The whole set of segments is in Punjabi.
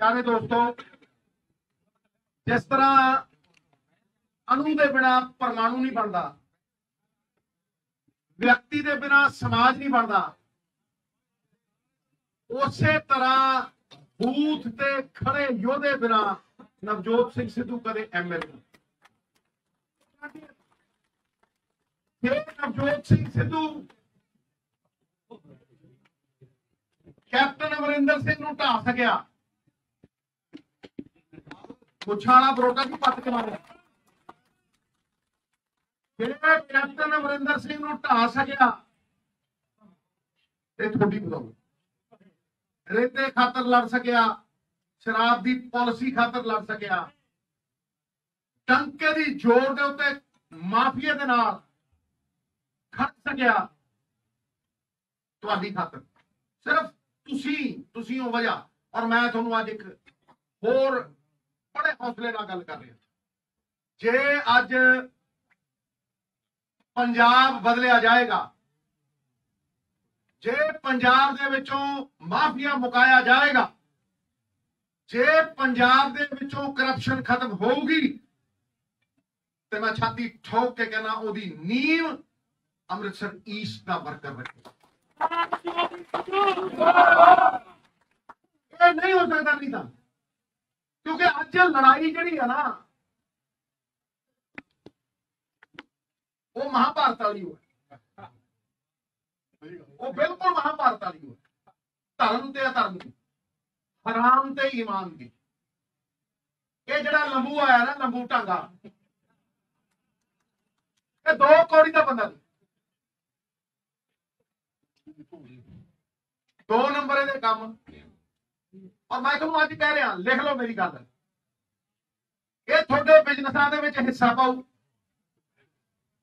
ਪਿਆਰੇ ਦੋਸਤੋ, ਜਿਸ ਤਰ੍ਹਾਂ ਅਣੂ ਦੇ ਬਿਨਾ ਪਰਮਾਣੂ ਨਹੀਂ ਬਣਦਾ, ਵਿਅਕਤੀ ਦੇ ਬਿਨਾ ਸਮਾਜ ਨਹੀਂ ਬਣਦਾ, ਉਸੇ ਤਰ੍ਹਾਂ ਬੂਥ ਤੇ ਖੜੇ ਯੋਧੇ ਬਿਨਾ ਨਵਜੋਤ ਸਿੰਘ ਸਿੱਧੂ ਕਦੇ ਐਮਐਲਏ ਜੇ ਨਵਜੋਤ ਸਿੰਘ ਸਿੱਧੂ ਕੈਪਟਨ ਅਮਰਿੰਦਰ ਸਿੰਘ ਨੂੰ ਢਾ ਸਕਿਆ। ਪੁੱਛਾਣਾ ਬਰੋਟਾ ਦੀ ਪੱਟ ਕੇ ਮਾਰਿਆ। ਕੈਪਟਨ ਅਮਰਿੰਦਰ ਸਿੰਘ ਨੂੰ ਢਾ ਸਕਿਆ ਤੇ ਤੁਹਾਡੀ ਬਤਾਓ ਰੇਤੇ ਖਾਤਰ ਲੜ ਸਕਿਆ, ਸ਼ਰਾਬ ਦੀ ਪਾਲਿਸੀ ਖਾਤਰ ਲੜ ਸਕਿਆ। ਟੰਕੇ ਦੀ ਜ਼ੋਰ ਦੇ ਉੱਤੇ ਮਾਫੀਆ ਦੇ ਨਾਲ ਖੜ ਸਕਿਆ। ਤੁਹਾਡੀ ਖਾਤਰ। ਸਿਰਫ ਤੁਸੀਂ ਤੁਸੀਂ ਉਹ ਵਜ੍ਹਾ। ਔਰ ਮੈਂ ਤੁਹਾਨੂੰ ਅੱਜ ਇੱਕ ਹੋਰ ਬੜੇ ਹੌਸਲੇ ਨਾਲ ਗੱਲ ਕਰ ਰਹੇ ਜੇ ਅੱਜ ਪੰਜਾਬ ਬਦਲਿਆ ਜਾਏਗਾ, ਜੇ ਪੰਜਾਬ ਦੇ ਵਿੱਚੋਂ ਮਾਫੀਆ ਮੁਕਾਇਆ ਜਾਏਗਾ, ਜੇ ਪੰਜਾਬ ਦੇ ਵਿੱਚੋਂ ਕਰਪਸ਼ਨ ਖਤਮ ਹੋਊਗੀ, ਤੇ ਮੈਂ ਛਾਤੀ ਠੋਕ ਕੇ ਕਹਿੰਦਾ ਉਹਦੀ ਨੀਂਵ ਅੰਮ੍ਰਿਤਸਰ ਈਸਟ ਦਾ ਵਰਕਰ ਰੱਖੇ ਇਹ ਨਹੀਂ ਹੋ ਸਕਦਾ ਨਹੀਂ ਤਾਂ ਕਿਉਂਕਿ ਅੱਜ ਲੜਾਈ ਜਿਹੜੀ ਹੈ ਨਾ, ਉਹ ਮਹਾਭਾਰਤ ਵਾਲੀ ਹੋਈ। ਉਹ ਬਿਲਕੁਲ ਮਹਾਭਾਰਤ ਵਾਲੀ ਹੋਈ। ਧਰਮ ਤੇ ਅਧਰਮ ਦੀ, ਹਰਾਮ ਤੇ ਈਮਾਨ ਦੀ। ਇਹ ਜਿਹੜਾ ਲੰਬੂ ਆਇਆ ਨਾ, ਲੰਬੂ ਢਾਂਗਾ। ਇਹ ਦੋ ਕੌੜੀ ਦਾ ਬੰਦਾ ਸੀ। ਦੋ ਨੰਬਰ ਇਹਦੇ ਕੰਮ। ਔਰ ਮੈਂ ਤੁਹਾਨੂੰ ਅੱਜ ਕਹਿ ਰਿਹਾ ਲਿਖ ਲਓ ਮੇਰੀ ਗੱਲ। ਇਹ ਤੁਹਾਡੇ ਬਿਜ਼ਨਸਾਂ ਦੇ ਵਿੱਚ ਹਿੱਸਾ ਪਾਉ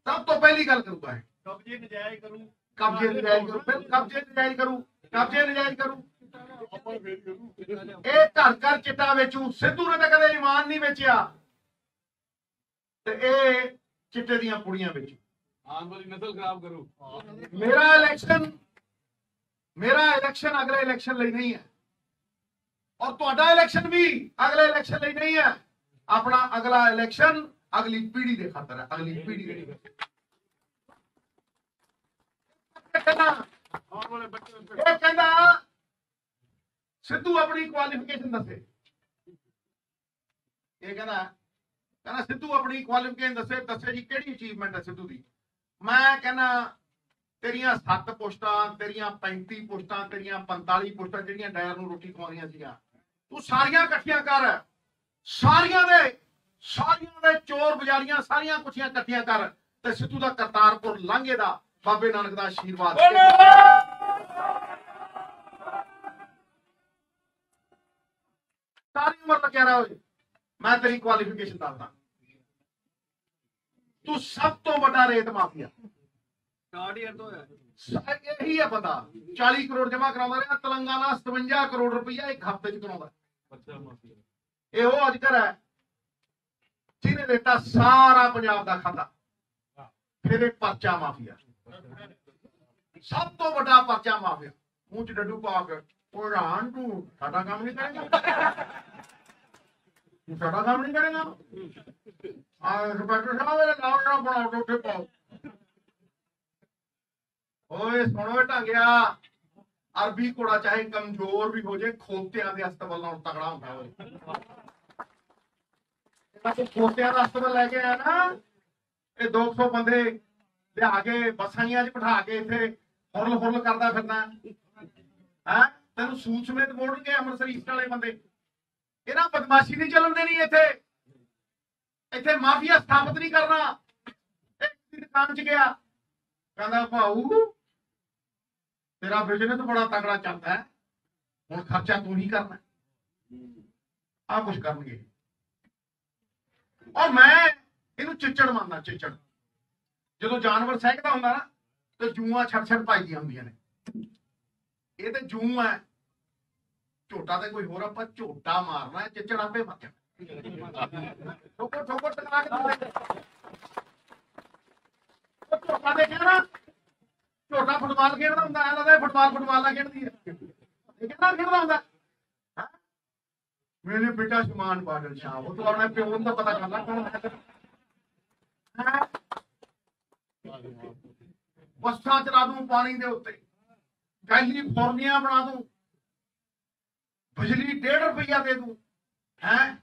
ਸਭ ਤੋਂ ਪਹਿਲੀ ਗੱਲ ਕਰੂਗਾ ਇਹ। ਕਬਜ਼ੇ ਨਜਾਇਜ਼ ਕਰੂ। ਕਬਜ਼ੇ ਨਜਾਇਜ਼ ਕਰੂ ਫਿਰ ਕਬਜ਼ੇ ਨਜਾਇਜ਼ ਕਰੂ ਕਬਜ਼ੇ ਨਜਾਇਜ਼ ਕਰੂ। ਇਹ ਘਰ ਘਰ ਚਿੱਟਾ ਵੇਚੂ ਸਿੱਧੂ ਨੇ ਤਾਂ ਕਦੇ ਇਮਾਨ ਨਹੀਂ ਵੇਚਿਆ। ਤੇ ਇਹ ਚਿੱਟੇ ਦੀਆਂ ਪੁੜੀਆਂ ਵੇਚੂ। ਆਉਣ ਵਾਲੀ ਨਸਲ ਖਰਾਬ ਕਰੂ। ਮੇਰਾ ਇਲੈਕਸ਼ਨ ਮੇਰਾ ਇਲੈਕਸ਼ਨ ਅਗਲੇ ਇਲੈਕਸ਼ਨ ਲਈ ਨਹੀਂ ਹੈ। ਔਰ ਤੁਹਾਡਾ ਇਲੈਕਸ਼ਨ ਵੀ ਅਗਲੇ ਇਲੈਕਸ਼ਨ ਲਈ ਨਹੀਂ ਹੈ। ਆਪਣਾ ਅਗਲਾ ਇਲੈਕਸ਼ਨ ਅਗਲੀ ਪੀੜ੍ਹੀ ਦੇ ਖਾਤਰ ਹੈ, ਅਗਲੀ ਪੀੜ੍ਹੀ ਦੇ ਇਹ ਕਹਿੰਦਾ, ਸਿੱਧੂ ਆਪਣੀ ਕੁਆਲੀਫਿਕੇਸ਼ਨ ਦੱਸੇ। ਇਹ ਕਹਿੰਦਾ ਕਹਿੰਦਾ ਸਿੱਧੂ ਆਪਣੀ ਕੁਆਲੀਫਿਕੇਸ਼ਨ ਦੱਸੇ ਦੱਸੇ ਜੀ ਕਿਹੜੀ ਅਚੀਵਮੈਂਟ ਹੈ ਸਿੱਧੂ ਦੀ? ਮੈਂ ਕਹਿੰਦਾ, ਤੇਰੀਆਂ 7 ਪੋਸਟਾਂ, ਤੇਰੀਆਂ 35 ਪੋਸਟਾਂ, ਤੇਰੀਆਂ 45 ਪੋਸਟਾਂ ਜਿਹੜੀਆਂ ਡਾਇਰ ਨੂੰ ਰੋਟੀ ਖਵਾਉਂਦੀਆਂ ਸੀਗੀਆਂ ਤੂੰ ਸਾਰੀਆਂ ਇਕੱਠੀਆਂ ਕਰ। ਸਾਰੀਆਂ ਦੇ ਸਾਰੀਆਂ ਦੇ ਚੋਰ ਬਜ਼ਾਰੀਆਂ ਸਾਰੀਆਂ ਕੁਛੀਆਂ ਇਕੱਠੀਆਂ ਕਰ ਤੇ ਸਿੱਧੂ ਦਾ ਕਰਤਾਰਪੁਰ ਲਾਂਘੇ ਦਾ ਬਾਬੇ ਨਾਨਕ ਦਾ ਆਸ਼ੀਰਵਾਦ ਸਾਰੀ ਉਮਰ ਲੱਗਿਆ ਰਹਾ ਹੋਏ ਮੈਂ ਤੇਰੀ ਕੁਆਲੀਫਿਕੇਸ਼ਨ ਦੱਸਦਾ। ਤੂੰ ਸਭ ਤੋਂ ਵੱਡਾ ਰੇਤ ਮਾਫੀਆ। 60 ਇਅਰ ਤੋਂ ਹੈ ਸ- ਇਹੀ ਹੈ ਬੰਦਾ। 40 ਕਰੋੜ ਜਮਾ ਕਰਾਉਂਦਾ ਰਿਹਾ ਤੇਲੰਗਾਨਾ 57 ਕਰੋੜ ਰੁਪਈਆ ਇੱਕ ਹਫ਼ਤੇ ਚ ਕਰਾਉਂਦਾ ਇਹ ਉਹ ਹੈ, ਜਿਹਨੇ ਰੇਤਾ ਸਾਰਾ ਪੰਜਾਬ ਦਾ ਖਾਦਾ ਫਿਰ ਇਹ ਪਰਚਾ ਮਾਫੀਆ। ਸਭ ਤੋਂ ਵੱਡਾ ਪਰਚਾ ਮਾਫੀਆ। ਮੂੰਹ ਚ ਡੱਡੂ ਪਾ ਕੇ ਉਹ ਰਾਨ ਤੂੰ ਸਾਡਾ ਕੰਮ ਨਹੀਂ ਕਰੇਗਾ? ਤੂੰ ਸਾਡਾ ਕੰਮ ਨਹੀਂ ਕਰੇਗਾ? ਆ ਰਿਪੋਰਟਰ ਸਾਹਿਬ, ਇਹਦਾ ਨਾਮ ਨਾ ਬਣਾਓ ਉੱਥੇ ਪਾਓ। ਓਏ ਸੁਣੋ ਢੰਗਿਆ। ਅਰਬੀ ਘੋੜਾ ਚਾਹੇ ਕਮਜ਼ੋਰ ਵੀ ਹੋ ਜੇ, ਖੋਤਿਆਂ ਦੇ ਅਸਤਬਲ ਨਾਲ ਤਗੜਾ ਹੁੰਦਾ ਓਏ। ਇਹਨਾਂ ਖੋਤਿਆਂ ਦਾ ਅਸਤਬਲ ਲੈ ਕੇ ਆਇਆ ਨਾ, ਇਹ 200 ਬੰਦੇ ਲਿਆ ਕੇ, ਬੱਸਾਂ ਚ ਬਿਠਾ ਕੇ ਇੱਥੇ ਹੁਰਲ ਹੁਰਲ ਕਰਦਾ ਫਿਰਦਾ ਹੈ? ਤੈਨੂੰ ਸੂਤ ਮੋੜਨਗੇ ਅੰਮ੍ਰਿਤਸਰ ਈਸਟ ਵਾਲੇ ਬੰਦੇ। ਇਹਨਾਂ ਬਦਮਾਸ਼ੀ ਨਹੀਂ ਚੱਲਣ ਦੇਣੀ ਇੱਥੇ। ਇੱਥੇ ਮਾਫੀਆ ਸਥਾਪਿਤ ਨਹੀਂ ਕਰਨਾ। ਇੱਕ ਦੁਕਾਨ 'ਚ ਗਿਆ। ਕਹਿੰਦਾ ਭਾਊ ਤੇਰਾ ਬਿਜ਼ਨਸ ਬੜਾ ਤਗੜਾ ਚੱਲਦਾ ਹੈ। ਹੁਣ ਖਰਚਾ ਤੂੰ ਹੀ ਕਰਨਾ ਆ ਕੁਝ ਕਰਨਗੇ। ਔਰ ਮੈਂ ਇਹਨੂੰ ਚਿੱਚੜ ਮੰਨਦਾ ਚਿੱਚੜ। ਜਦੋਂ ਜਾਨਵਰ ਸਹਿਕਦਾ ਹੁੰਦਾ ਨਾ ਤੇ ਜੂਆਂ ਛੜ ਛੜ ਪਾਈਦੀਆਂ ਹੁੰਦੀਆਂ ਨੇ। ਇਹ ਤੇ ਜੂ ਹੈ। ਝੋਟਾ ਤੇ ਕੋਈ ਹੋਰ ਆਪਾਂ ਝੋਟਾ ਮਾਰਨਾ ਹੈ, ਚਿੱਚੜ ਆਪੇ ਮਰ ਜਾਣਾ। ਠੋਕਰ ਠੋਕਰ ਟਕਰਾ ਕੇ ਝੋਟਾ ਦੇਖਿਆ ਨਾ? ਝੋਟਾ ਫੁੱਟਬਾਲ ਖੇਡਦਾ ਹੁੰਦਾ, ਐ ਲੱਗਦਾ ਫੁੱਟਬਾਲ ਫੁੱਟਬਾਲ ਨਾਲ ਖੇਡਦੀ ਹੈ ਇਹ ਕਿਹੜਾ ਖੇਡਦਾ ਹੁੰਦਾ? ਮੇਰੇ ਬੇਟਾ ਸ਼ਮਾਨ ਬਾਦਲ ਸ਼ਾਹ, ਉਹ ਤੋਂ ਆਪਣਾ ਪਿਓ ਨੂੰ ਪਤਾ ਕਰ ਲੈ ਕੌਣ ਹੈ। ਹੈਂ? ਚਲਾ ਦੂੰ ਪਾਣੀ ਦੇ ਉੱਤੇ। ਕੈਲੀਫੋਰਨੀਆ ਬਣਾ ਦੂੰ। ਬਿਜਲੀ 1.5 ਰੁਪਈਆ ਦੇ ਦੂੰ। ਹੈ?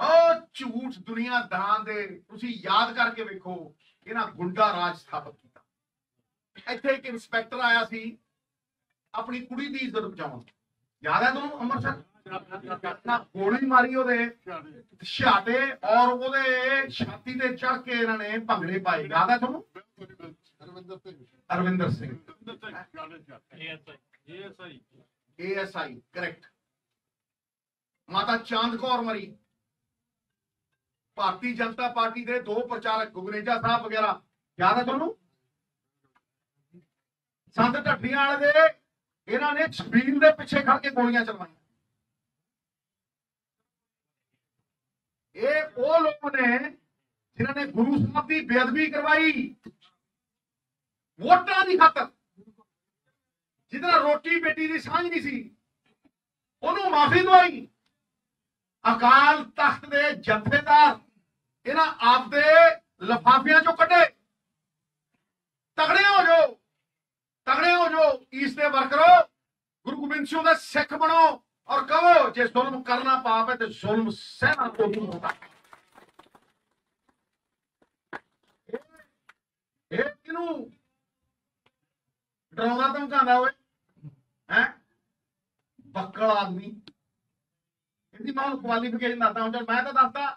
ਉਹ ਝੂਠ ਦੁਨੀਆਦਾਰਾਂ ਦੇ, ਤੁਸੀਂ ਯਾਦ ਕਰਕੇ ਵੇਖੋ, ਇਹਨਾਂ ਗੁੰਡਾ ਰਾਜ ਸਥਾਪਿਤ ਇੱਥੇ ਇੱਕ ਇਨਸਪੈਕਟਰ ਆਇਆ ਸੀ ਆਪਣੀ ਕੁੜੀ ਦੀ ਇੱਜ਼ਤ ਬਚਾਉਣ। ਯਾਦ ਹੈ ਤੁਹਾਨੂੰ ਅੰਮ੍ਰਿਤਸਰ? ਨਾ ਗੋਲੀ ਮਾਰੀ ਉਹਦੇ ਛਾਤੇ ਔਰ ਉਹਦੇ ਛਾਤੀ ਤੇ ਚੜ ਕੇ ਇਹਨਾਂ ਨੇ ਭੰਗੜੇ ਪਾਏ। ਯਾਦ ਹੈ ਤੁਹਾਨੂੰ? ਅਰਵਿੰਦਰ ਸਿੰਘ। ਇਹ ਸਹੀ ਏਐਸਆਈ ਕਰੈਕਟ ਮਾਤਾ ਚਾਂਦ ਕੌਰ ਮਰੀ। ਭਾਰਤੀ ਜਨਤਾ ਪਾਰਟੀ ਦੇ ਦੋ ਪ੍ਰਚਾਰਕ ਗੁਗਨੇਜਾ ਸਾਹਿਬ ਵਗੈਰਾ। ਯਾਦ ਹੈ ਤੁਹਾਨੂੰ? ਸੰਤ ਢੱਡੀਆਂ ਵਾਲੇ ਦੇ, ਇਹਨਾਂ ਨੇ ਛਬੀਲ ਦੇ ਪਿੱਛੇ ਖੜ ਕੇ ਗੋਲੀਆਂ ਚਲਵਾਈਆਂ ਇਹ ਉਹ ਲੋਕ ਨੇ ਜਿਨ੍ਹਾਂ ਨੇ ਗੁਰੂ ਸਾਹਿਬ ਦੀ ਬੇਅਦਬੀ ਕਰਵਾਈ। ਵੋਟਾਂ ਦੀ ਖਾਤਰ। ਜਿਹਦਾ ਰੋਟੀ ਬੇਟੀ ਦੀ ਸਾਂਝ ਨਹੀਂ ਸੀ, ਉਹਨੂੰ ਮਾਫੀ ਦਵਾਈ। ਅਕਾਲ ਤਖਤ ਦੇ ਜਥੇਦਾਰ ਇਹਨਾਂ ਆਪਦੇ ਲਫਾਫਿਆਂ ਚੋਂ ਕੱਢੇ। ਤਗੜੇ ਹੋ ਜਾਓ। ਤਗੜੇ ਹੋ ਜਾਓ, ਇਸ ਦੇ ਵਰਕਰੋ ਗੁਰੂ ਗੋਬਿੰਦ ਸਿੰਘ ਦਾ ਸਿੱਖ ਬਣੋ ਔਰ ਕਹੋ, ਜੇ ਜ਼ੁਲਮ ਕਰਨਾ ਪਾਪ ਹੈ ਤੇ ਜ਼ੁਲਮ ਸਹਿਣਾ ਤੋਂ ਨਹੀਂ ਹੁੰਦਾ। ਇਹ- ਕਿਨੂੰ ਡਰਾਉਂਦਾ ਧਮਕਾਉਂਦਾ ਓਏ? ਹੈ? ਬੱਕਲ ਆਦਮੀ। ਇਹਦੀ ਮੈਂ ਕੁਆਲੀਫਿਕੇਸ਼ਨ ਦੱਸਦਾ ਹੁਣ ਮੈਂ ਤਾਂ ਦੱਸਦਾ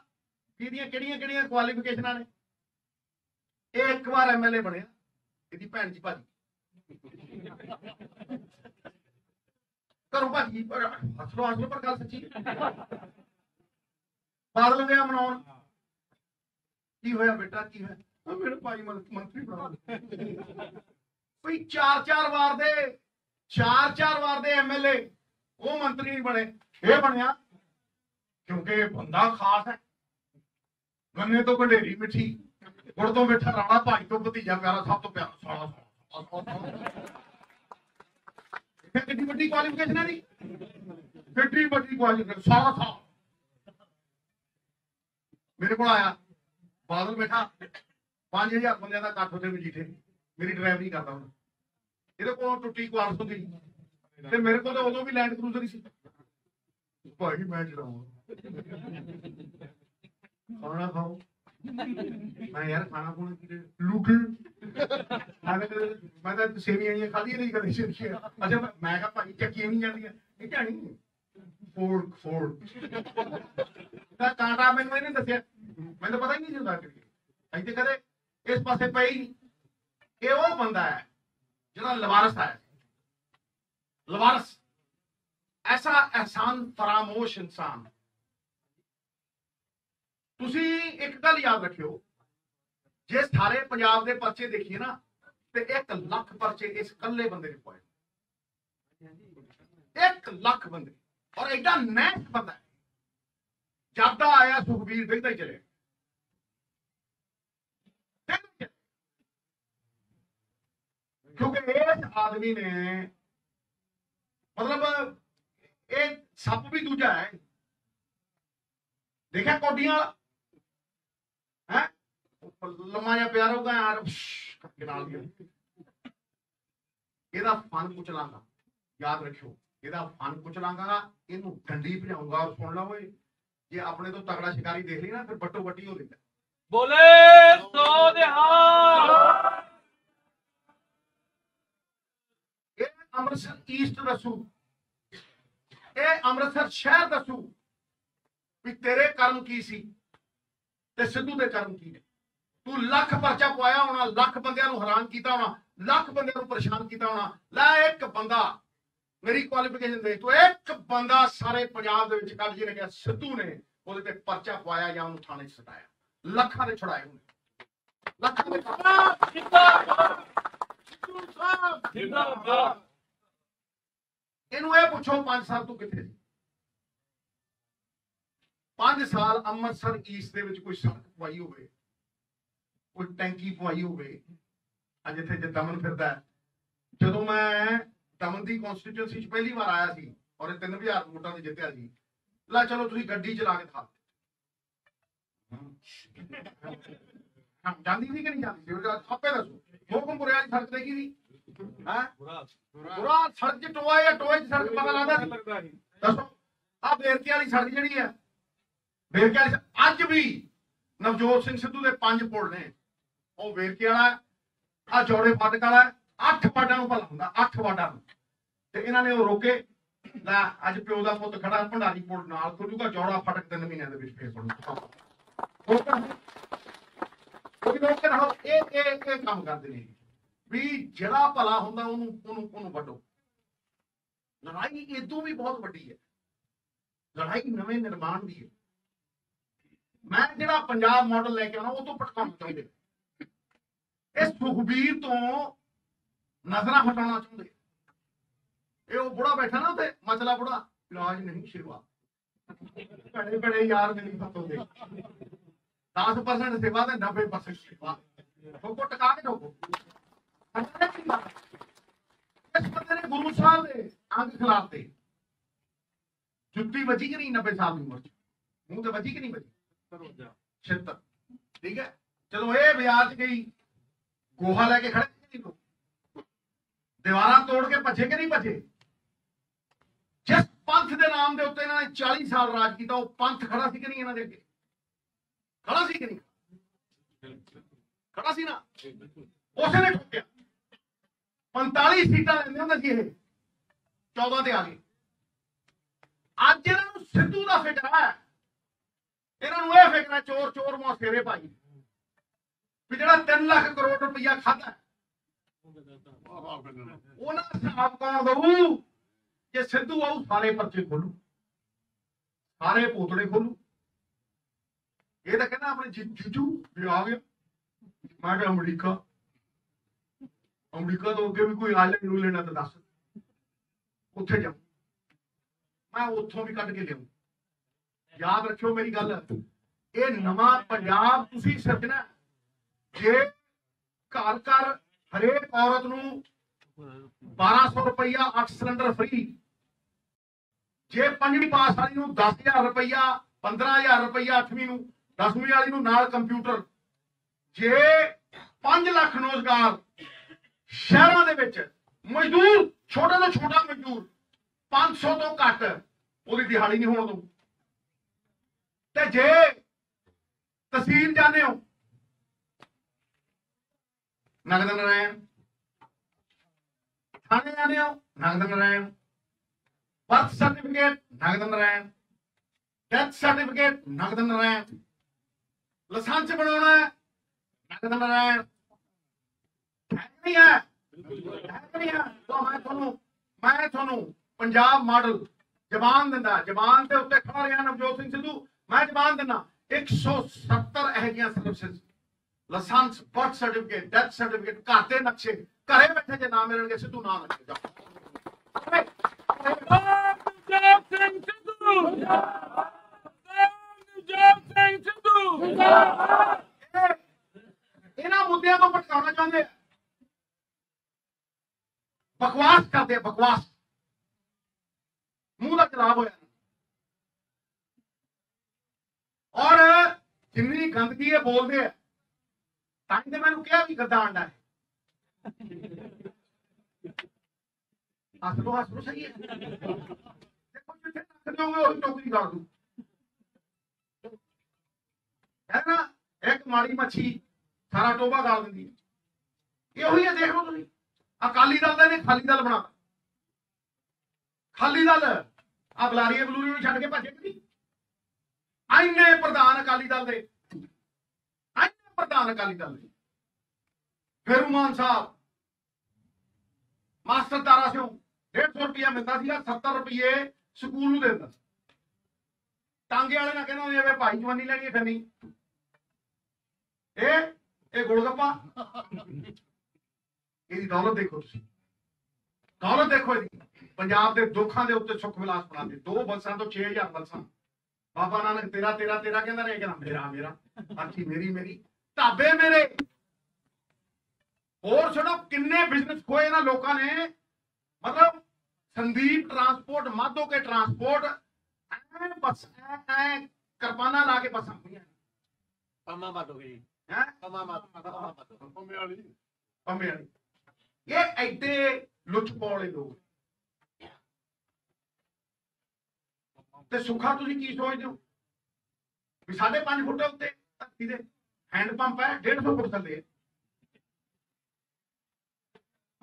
ਕਿ ਇਹਦੀਆਂ ਕਿਹੜੀਆਂ ਕਿਹੜੀਆਂ ਕੁਆਲੀਫਿਕੇਸ਼ਨਾਂ ਨੇ। ਇਹ ਇੱਕ ਵਾਰ ਐਮਐਲਏ ਬਣਿਆ। ਇਹਦੀ ਭੈਣ ਜੀ ਭਾਜੀ। ਘਰੋਂ ਭਾਜੀ, ਪਰ ਅਸਲੋ ਅਸਲੋ ਪਰ ਗੱਲ ਸੱਚੀ। ਬਾਦਲ ਗਿਆ ਮਨਾਉਣ। ਕੀ ਹੋਇਆ ਬੇਟਾ, ਕੀ ਹੋਇਆ? ਉਹ ਮੇਰੇ ਭਾਈ ਮੰਤਰੀ ਬਣਾ ਦਿਓ। ਚਾਰ ਚਾਰ ਵਾਰ ਦੇ, ਚਾਰ ਚਾਰ ਵਾਰ ਦੇ ਐਮਐਲਏ ਉਹ ਮੰਤਰੀ ਨਹੀਂ ਬਣੇ। ਇਹ ਬਣਿਆ ਕਿਉਂਕਿ ਬੰਦਾ ਖਾਸ ਹੈ। ਗੰਨੇ ਤੋਂ ਗੰਢੇਰੀ ਮਿੱਠੀ, ਗੁੜ ਤੋਂ ਮਿੱਠਾ, ਰਾਣਾ ਭਾਈ ਤੋਂ ਭਤੀਜਾ ਪਿਆਰਾ, ਸਭ ਤੋਂ ਪਿਆਰਾ, ਸਾਲਾ ਸਾਲਾ। ਇਹ ਕਿੰਨੀ ਵੱਡੀ ਕੁਆਲੀਫਿਕੇਸ਼ਨ ਹੈ ਦੀ ਕਿੰਨੀ ਵੱਡੀ ਕੁਆਲੀਫਿਕੇਸ਼ਨ ਸਾਰਾ ਸਾਲ। ਮੇਰੇ ਕੋਲ ਆਇਆ, ਬਾਦਲ ਬੈਠਾ 5000 ਬੰਦਿਆਂ ਦਾ ਇਕੱਠ ਉੱਤੇ ਮਜੀਠੇ, ਮੇਰੀ ਡਰਾਈਵਰੀ ਕਰਦਾ ਹੁਣ ਇਹਦੇ ਕੋਲ ਟੁੱਟੀ ਕੁਆਰਸ ਹੁੰਦੀ। ਤੇ ਮੇਰੇ ਕੋਲ ਤਾਂ ਉਦੋਂ ਵੀ ਲੈਂਡ ਕਰੂਜ਼ਰ ਹੀ ਸੀ। ਭਾਈ, ਮੈਂ ਚਲਾਉਂਗਾ ਖਾਣਾ ਖਾਓ। ਮੈਂ ਯਾਰ ਖਾਣਾ ਖੂਣਾ ਕੀ ਲੁਕੇ। ਮੈਂ ਤਾਂ ਮੈਂ ਤਾਂ ਸੇਵੀਆਂ ਨਹੀਂ ਖਾਧੀਆਂ ਨਹੀਂ ਕਦੇ ਸ਼ੇਰ ਅੱਛਾ, ਮੈਂ- ਕਿਹਾ ਭਾਈ ਚੱਕੀਆਂ ਨਹੀਂ ਜਾਂਦੀਆਂ। ਇਹ ਢਾਣੀ ਫੋਰਕ ਫੋਰਕ। ਤਾਂ ਕਾਂਟਾ ਮੈਨੂੰ ਇਹਨੇ ਦੱਸਿਆ। ਮੈਨੂੰ ਪਤਾ ਹੀ ਨਹੀਂ ਹੁੰਦਾ ਕਿ ਅਸੀਂ ਤੇ ਕਦੇ ਇਸ ਪਾਸੇ ਪਈ ਨਹੀਂ। ਇਹ ਉਹ ਬੰਦਾ ਹੈ ਜਿਹੜਾ ਲਵਾਰਸ ਹੈ ਲਵਾਰਸ। ਐਸਾ ਅਹਿਸਾਨ ਫਰਾਮੋਸ਼ ਇਨਸਾਨ। ਤੁਸੀਂ ਇੱਕ ਗੱਲ ਯਾਦ ਰੱਖਿਓ, ਜੇ ਸਾਰੇ ਪੰਜਾਬ ਦੇ ਪਰਚੇ ਦੇਖੀਏ ਨਾ, ਤੇ 1 ਲੱਖ ਪਰਚੇ ਇਸ ਇਕੱਲੇ ਬੰਦੇ ਨੇ ਪਾਏ 1 ਲੱਖ ਬੰਦੇ। ਔਰ ਐਡਾ ਨੈਕ ਬੰਦਾ ਜਦ ਆਇਆ ਸੁਖਬੀਰ ਡਿੱਗਦਾ ਹੀ ਚਲੇ ਕਿਉਂਕਿ ਇਸ ਆਦਮੀ ਨੇ ਮਤਲਬ ਇਹ ਸੱਪ ਵੀ ਦੂਜਾ ਹੈ। ਦੇਖਿਆ ਕੋਡੀਆਂ ਲੰਮਾ ਜਿਹਾ ਪਿਆਰ ਹੋਗਾ ਯਾਰ ਕਰਕੇ ਨਾਲ ਦੀ ਇਹਦਾ ਫਨ ਕੁਚਲਾਂਗਾ ਯਾਦ ਰੱਖਿਓ। ਇਹਦਾ ਫਨ ਕੁਚਲਾਂਗਾ ਇਹਨੂੰ ਡੰਡੀ ਭਜਾਉਂਗਾ ਔਰ ਸੁਣ ਲਓ ਓਏ ਜੇ ਆਪਣੇ ਤੋਂ ਤਗੜਾ ਸ਼ਿਕਾਰੀ ਦੇਖ ਲਈ ਨਾ ਫਿਰ ਬੱਟੋ ਬੱਟੀ ਹੋ ਲੈਂਦਾ ਬੋਲੇ ਸੋ ਨਿਹਾਲ! ਇਹ ਅੰਮ੍ਰਿਤਸਰ ਈਸਟ ਦੱਸੂ। ਇਹ ਅੰਮ੍ਰਿਤਸਰ ਸ਼ਹਿਰ ਦੱਸੂ ਵੀ ਤੇਰੇ ਕਰਮ ਕੀ ਸੀ ਤੇ ਸਿੱਧੂ ਦੇ ਕਰਮ ਕੀ ਨੇ। ਤੂੰ ਲੱਖ ਪਰਚਾ ਪਵਾਇਆ ਹੋਣਾ ਲੱਖ ਬੰਦਿਆਂ ਨੂੰ ਹੈਰਾਨ ਕੀਤਾ ਹੋਣਾ ਲੱਖ ਬੰਦਿਆਂ ਨੂੰ ਪਰੇਸ਼ਾਨ ਕੀਤਾ ਹੋਣਾ। ਲੈ ਇੱਕ ਬੰਦਾ ਮੇਰੀ ਕੁਆਲੀਫਿਕੇਸ਼ਨ ਦੇ ਤੂੰ ਇੱਕ ਬੰਦਾ ਸਾਰੇ ਪੰਜਾਬ ਦੇ ਵਿੱਚ ਕੱਢ ਜਿਹਨੇ ਕਿਹਾ ਸਿੱਧੂ ਨੇ ਉਹਦੇ ਤੇ ਪਰਚਾ ਪਵਾਇਆ ਜਾਂ ਉਹਨੂੰ ਥਾਣੇ 'ਚ ਸਟਾਇਆ। ਲੱਖਾਂ ਦੇ ਛੁਡਾਏ ਉਹਨੇ। ਲੱਖਾਂ ਦੇ ਸਿੱਧੂ ਸਾਹਿਬ ਜਿੰਦਾਬਾਦ। ਇਹਨੂੰ ਇਹ ਪੁੱਛੋ 5 ਸਾਲ ਤੂੰ ਕਿੱਥੇ ਸੀ? 5 ਸਾਲ ਅੰਮ੍ਰਿਤਸਰ ਈਸਟ ਦੇ ਵਿੱਚ ਕੋਈ ਸੜਕ ਪਵਾਈ ਹੋਵੇ। ਕੋਈ ਟੈਂਕੀ ਪਵਾਈ ਹੋਵੇ, ਅੱਜ ਇੱਥੇ ਜੇ ਦਮਨ ਫਿਰਦਾ ਜਦੋਂ ਮੈਂ ਦਮਨ ਦੀ ਕਨਸਟੀਟਿਊਂਸੀ 'ਚ ਪਹਿਲੀ ਵਾਰ ਆਇਆ ਸੀ ਔਰ ਇਹ 3000 ਵੋਟਾਂ ਤੇ ਜਿੱਤਿਆ ਸੀ, ਲੈ ਚਲੋ ਤੁਸੀਂ ਗੱਡੀ ਚਲਾ ਕੇ ਦਿਖਾ ਹਾਂ ਜਾਂਦੀ ਸੀ ਕਿ ਨਹੀਂ ਜਾਂਦੀ ਸੀ? ਆਪੇ ਦੱਸੋ। ਮੋਹਕਮਪੁਰੇ ਵਾਲੀ ਸੜਕ ਤੇ ਕੀ ਸੀ? ਹੈ? ਪੂਰਾ ਸੜਕ 'ਚ ਟੋਆ ਜਾਂ ਟੋਏ 'ਚ ਸੜਕ ਪਤਾ ਲੱਗਦਾ ਸੀ? ਦੱਸੋ। ਆ ਬੇਰਕੇ ਵਾਲੀ ਸੜਕ ਜਿਹੜੀ ਹੈ, ਬੇਰਕੇ ਅੱਜ ਵੀ ਨਵਜੋਤ ਸਿੰਘ ਸਿੱਧੂ ਦੇ ਪੰਜ ਪੁਲ ਨੇ। ਉਹ ਵੇਰਕੇ ਵਾਲਾ ਆ ਜੋੜੇ ਫਟਕ ਵਾਲਾ ਅੱਠ ਵਾਰਡਾਂ ਨੂੰ ਭਲਾ ਹੁੰਦਾ, ਅੱਠ ਵਾਰਡਾਂ ਨੂੰ। ਤੇ ਇਹਨਾਂ ਨੇ ਉਹ ਰੋਕੇ, ਲੈ ਅੱਜ ਪਿਓ ਦਾ ਪੁੱਤ ਖੜਾ ਭੰਡਾਰੀ ਪੁਲ ਨਾਲ ਖੁੱਲੂਗਾ ਜੋੜਾ ਫਟਕ ਤਿੰਨ ਮਹੀਨਿਆਂ ਦੇ ਵਿੱਚ ਫੇਰ ਬਣੂ ਕੋਈ ਲੋਕ ਰਹੋ ਇਹ ਇਹ ਇਹ ਕੰਮ ਕਰਦੇ ਨੇ। ਵੀ ਜਿਹੜਾ ਭਲਾ ਹੁੰਦਾ, ਉਹਨੂੰ ਉਹਨੂੰ ਉਹਨੂੰ ਵੱਡੋ ਲੜਾਈ ਇਦੋਂ ਵੀ ਬਹੁਤ ਵੱਡੀ ਹੈ। ਲੜਾਈ ਨਵੇਂ ਨਿਰਮਾਣ ਦੀ ਹੈ। ਮੈਂ ਜਿਹੜਾ ਪੰਜਾਬ ਮਾਡਲ ਲੈ ਕੇ ਆਉਣਾ, ਉਹ ਤੋਂ ਪਟਕਾਉਣਾ ਚਾਹੁੰਦੇ। ਇਹ ਸੁਖਬੀਰ ਤੋਂ ਨਜ਼ਰਾਂ ਹਟਾਉਣਾ ਚਾਹੁੰਦੇ ਇਹ ਉਹ ਬੁੜਾ ਬੈਠਾ ਨਾ ਉੱਤੇ ਮਚਲਾ ਬੁੜਾ। ਇਲਾਜ ਨਹੀਂ, ਸੇਵਾ। ਬੜੇ ਬੜੇ ਯਾਰ ਮਿਲੀ ਫਤੋ ਦੇ 10% ਸੇਵਾ ਤੇ 90% ਸੇਵਾ। ਠੋਕੋ ਟਕਾ ਕੇ ਠੋਕੋ ਇਸ ਬੰਦੇ ਨੇ ਗੁਰੂ ਸਾਹਿਬ ਦੇ ਅੰਗ ਖਿਲਾਫ ਤੇ। ਜੁੱਤੀ ਵੱਜੀ ਕਿ ਨਹੀਂ 90 ਸਾਲ ਦੀ ਉਮਰ ਚ? ਮੂੰਹ ਤੇ ਵੱਜੀ ਕਿ ਨਹੀਂ ਵੱਜੀ? ਛਿੱਤਰ। ਠੀਕ ਹੈ? ਚਲੋ ਇਹ ਬਾਜ਼ਾਰ ਚ ਗਈ ਗੋਹਾ ਲੈ ਕੇ ਖੜੇ ਸੀ ਲੋਕ? ਦੀਵਾਰਾਂ ਤੋੜ ਕੇ ਭੱਜੇ ਕਿ ਨਹੀਂ ਭੱਜੇ? ਜਿਸ ਪੰਥ ਦੇ ਨਾਮ ਦੇ ਉੱਤੇ ਇਹਨਾਂ ਨੇ 40 ਸਾਲ ਰਾਜ ਕੀਤਾ, ਉਹ ਪੰਥ ਖੜਾ ਸੀ ਕਿ ਨਹੀਂ ਇਹਨਾਂ ਦੇ ਅੱਗੇ? ਖੜਾ ਸੀ ਕਿ ਨਹੀਂ? ਖੜਾ ਸੀ ਨਾ? ਉਸੇ ਨੇ ਠੋਕਿਆ। 45 ਸੀਟਾਂ ਲੈਂਦੇ ਹੁੰਦੇ ਸੀ ਇਹ। 14 ਤੇ ਆ ਗਏ। ਅੱਜ ਇਹਨਾਂ ਨੂੰ ਸਿੱਧੂ ਦਾ ਫਿਕਰ ਹੈ। ਇਹਨਾਂ ਨੂੰ ਇਹ ਫਿਕਰ ਹੈ ਚੋਰ ਚੋਰ ਮੋਸੇਰੇ ਭਾਈ ਵੀ ਜਿਹੜਾ 3 ਲੱਖ ਕਰੋੜ ਰੁਪਈਆ ਖਾਦਾ ਉਹਨਾਂ ਦਾ ਹਿਸਾਬ ਕੌਣ ਦਊ ਜੇ ਸਿੱਧੂ ਆਊ, ਸਾਰੇ ਪਰਚੇ ਖੋਲੂ। ਸਾਰੇ ਪੋਤੜੇ ਖੋਲੂ। ਇਹ ਤਾਂ ਕਹਿੰਦਾ ਆਪਣੇ ਜੀਜੂ ਵੀ ਆ ਗਿਆ ਮੈਂ ਕਿਹਾ ਅਮਰੀਕਾ। ਅਮਰੀਕਾ ਤੋਂ ਅੱਗੇ ਵੀ ਕੋਈ ਆਇਲੈਂਡ ਨੂੰ ਲੈਣਾ ਤਾਂ ਦੱਸ। ਉੱਥੇ ਜਾ ਮੈਂ ਉੱਥੋਂ ਵੀ ਕੱਢ ਕੇ ਲਿਆਉਂ ਯਾਦ ਰੱਖਿਓ ਮੇਰੀ ਗੱਲ। ਇਹ ਨਵਾਂ ਪੰਜਾਬ ਤੁਸੀਂ ਸਿਰਜਣਾ। ਜੇ ਘਰ ਘਰ ਹਰੇਕ ਔਰਤ ਨੂੰ 1200 ਰੁਪਈਆ 8 ਸਿਲੰਡਰ ਫ੍ਰੀ ਜੇ ਪੰਜਵੀਂ ਪਾਸ ਵਾਲੀ ਨੂੰ 10000 ਰੁਪਈਆ 15000 ਰੁਪਈਆ 8ਵੀਂ ਨੂੰ 10ਵੀਂ ਵਾਲੀ ਨੂੰ ਨਾਲ ਕੰਪਿਊਟਰ ਜੇ 5 ਲੱਖ ਰੋਜ਼ਗਾਰ ਸ਼ਹਿਰਾਂ ਦੇ ਵਿੱਚ, ਮਜ਼ਦੂਰ, ਛੋਟੇ ਤੋਂ ਛੋਟਾ ਮਜ਼ਦੂਰ 500 ਤੋਂ ਘੱਟ, ਉਹਦੀ ਦਿਹਾੜੀ ਨਹੀਂ ਹੋਣ ਦਊ। ਤੇ ਜੇ ਤਹਿਸੀਲ ਜਾਂਦੇ ਹੋ ਨਗਦ ਨਰਾਇਣ। ਥਾਣੇ ਜਾਂਦੇ ਹੋ, ਨਗਦ ਨਰਾਇਣ। ਬਰਥ ਸਰਟੀਫਿਕੇਟ ਨਗਦ ਨਰਾਇਣ। ਡੈਥ ਸਰਟੀਫਿਕੇਟ ਨਗਦ ਨਰਾਇਣ। ਲਾਇਸੈਂਸ ਬਣਾਉਣਾ ਨਗਦ ਨਰਾਇਣ। ਨਹੀਂ ਹੈ? ਨਹੀਂ ਹੈ? ਤਾਂ ਮੈਂ ਤੁਹਾਨੂੰ ਮੈਂ ਤੁਹਾਨੂੰ ਪੰਜਾਬ ਮਾਡਲ ਜ਼ਬਾਨ ਦਿੰਦਾ, ਜ਼ਬਾਨ ਦੇ ਉੱਤੇ ਖੜਾ ਰਿਹਾ ਨਵਜੋਤ ਸਿੰਘ ਸਿੱਧੂ। ਮੈਂ ਜ਼ਬਾਨ ਦਿੰਦਾ 170 ਇਹੋ ਜਿਹੀਆਂ services licence birth certificate death certificate ਘਰ ਦੇ ਨਕਸ਼ੇ, ਘਰੇ ਬੈਠੇ ਜੇ ਨਾ ਮਿਲਣਗੇ, ਸਿੱਧੂ ਨਾ ਲੱਗੇ ਜਾਓ। ਪੰਜਾਬ ਸਿੰਘ ਸਿੱਧੂ ਪੰਜਾਬ ਸਿੰਘ ਸਿੱਧੂ ਇਹਨਾਂ ਮੁੱਦਿਆਂ ਤੋਂ ਭਟਕਾਉਣਾ ਚਾਹੁੰਦੇ ਆ। ਬਕਵਾਸ ਕਰਦੇ ਬਕਵਾਸ। ਮੂੰਹ ਦਾ ਜਲਾਬ ਹੋਇਆ। ਔਰ ਜਿੰਨੀ ਗੰਦਗੀ ਇਹ ਬੋਲਦੇ ਆ ਤਾਂ ਹੀ ਮੈਨੂੰ ਕਿਹਾ ਵੀ ਗੱਦਾ ਆਂਡਾ ਹੈ। ਹੱਸ ਲੋ ਸਹੀ ਹੈ। ਦੇਖੋ ਜਿੱਥੇ ਤੱਕ ਦਿਓਗੇ ਉਹ ਟੋਕਰੀ ਕਰ ਦੂ। ਹੈ ਨਾ, ਇੱਕ ਮਾੜੀ ਮੱਛੀ ਸਾਰਾ ਟੋਬਾ ਗਾਲ ਦਿੰਦੀ ਹੈ। ਇਹੋ ਹੀ ਹੈ ਦੇਖ ਲਓ ਤੁਸੀਂ। ਅਕਾਲੀ ਦਲ ਦਾ ਇਹਨੇ ਖਾਲੀ ਦਲ ਬਣਾ ਖਾਲੀ ਦਲ ਆ ਬਲਾਰੀਏ ਬਲੂਰੀ ਨੂੰ ਛੱਡ ਕੇ ਭੱਜੇ ਕਿ ਨਹੀਂ? ਆਇਨੇ ਪ੍ਰਧਾਨ ਅਕਾਲੀ ਦਲ ਦੇ। ਪ੍ਰਧਾਨ ਅਕਾਲੀ ਦਲ ਦੇ। ਫੇਰੂਮਾਨ ਸਾਹਿਬ, ਮਾਸਟਰ ਤਾਰਾ ਸਿੰਘ 150 ਰੁਪਇਆ ਮਿਲਦਾ ਸੀਗਾ 70 ਰੁਪਏ ਸਕੂਲ ਨੂੰ ਦਿੰਦਾ ਸੀ। ਟਾਂਗੇ ਵਾਲੇ ਨਾਲ ਕਹਿੰਦਾ ਹੁੰਦੇ ਭਾਈ ਜਵਾਨੀ ਲੈਣੀ ਫਿਰ ਨਹੀਂ। ਇਹ ਇਹ ਗੋਲਗੱਪਾ। ਇਹਦੀ ਦੌਲਤ ਦੇਖੋ ਤੁਸੀਂ। ਦੌਲਤ ਦੇਖੋ ਇਹਦੀ। ਪੰਜਾਬ ਦੇ ਦੁੱਖਾਂ ਦੇ ਉੱਤੇ ਸੁੱਖ ਵਿਲਾਸ ਬਣਾਉਂਦੇ ਦੋ ਬੱਸਾਂ ਤੋਂ 6000 ਬੱਸਾਂ। ਬਾਬਾ ਨਾਨਕ ਤੇਰਾ ਤੇਰਾ ਤੇਰਾ ਕਹਿੰਦਾ ਰਿਹਾ ਕਹਿੰਦਾ ਮੇਰਾ ਮੇਰਾ। ਅੱਛੀ ਮੇਰੀ ਮੇਰੀ। ਢਾਬੇ ਮੇਰੇ। ਹੋਰ ਛੱਡੋ ਕਿੰਨੇ ਬਿਜ਼ਨਸ ਖੋਏ ਇਹਨਾਂ ਲੋਕਾਂ ਨੇ। ਮਤਲਬ ਸੰਦੀਪ ਟਰਾਂਸਪੋਰਟ ਮਾਧੋ ਕੇ ਟਰਾਂਸਪੋਰਟ ਐ ਬਸ ਐ ਕਿਰਪਾਨਾਂ ਲਾ ਕੇ ਬਸਾਂ ਹੋਈਆਂ ਪੰਮਾ ਹੋ ਗਈ ਹੈ? ਪੰਮਾ ਬਾਤ ਪੰਮਾ ਵਾਲੀ। ਪੰਮੇ ਵਾਲੀ। ਇਹ ਐਡੇ ਲੁੱਚ ਪੌਲੇ ਲੋਕ ਤੇ ਸੁੱਖਾ ਤੁਸੀਂ ਕੀ ਸੋਚਦੇ ਹੋ? ਵੀ ਸਾਢੇ ਪੰਜ ਫੁੱਟ ਉੱਤੇ ਧਰਤੀ ਦੇ ਹੈਂਡ ਪੰਪ ਹੈ 150 ਫੁੱਟ ਥੱਲੇ। ਹੈ।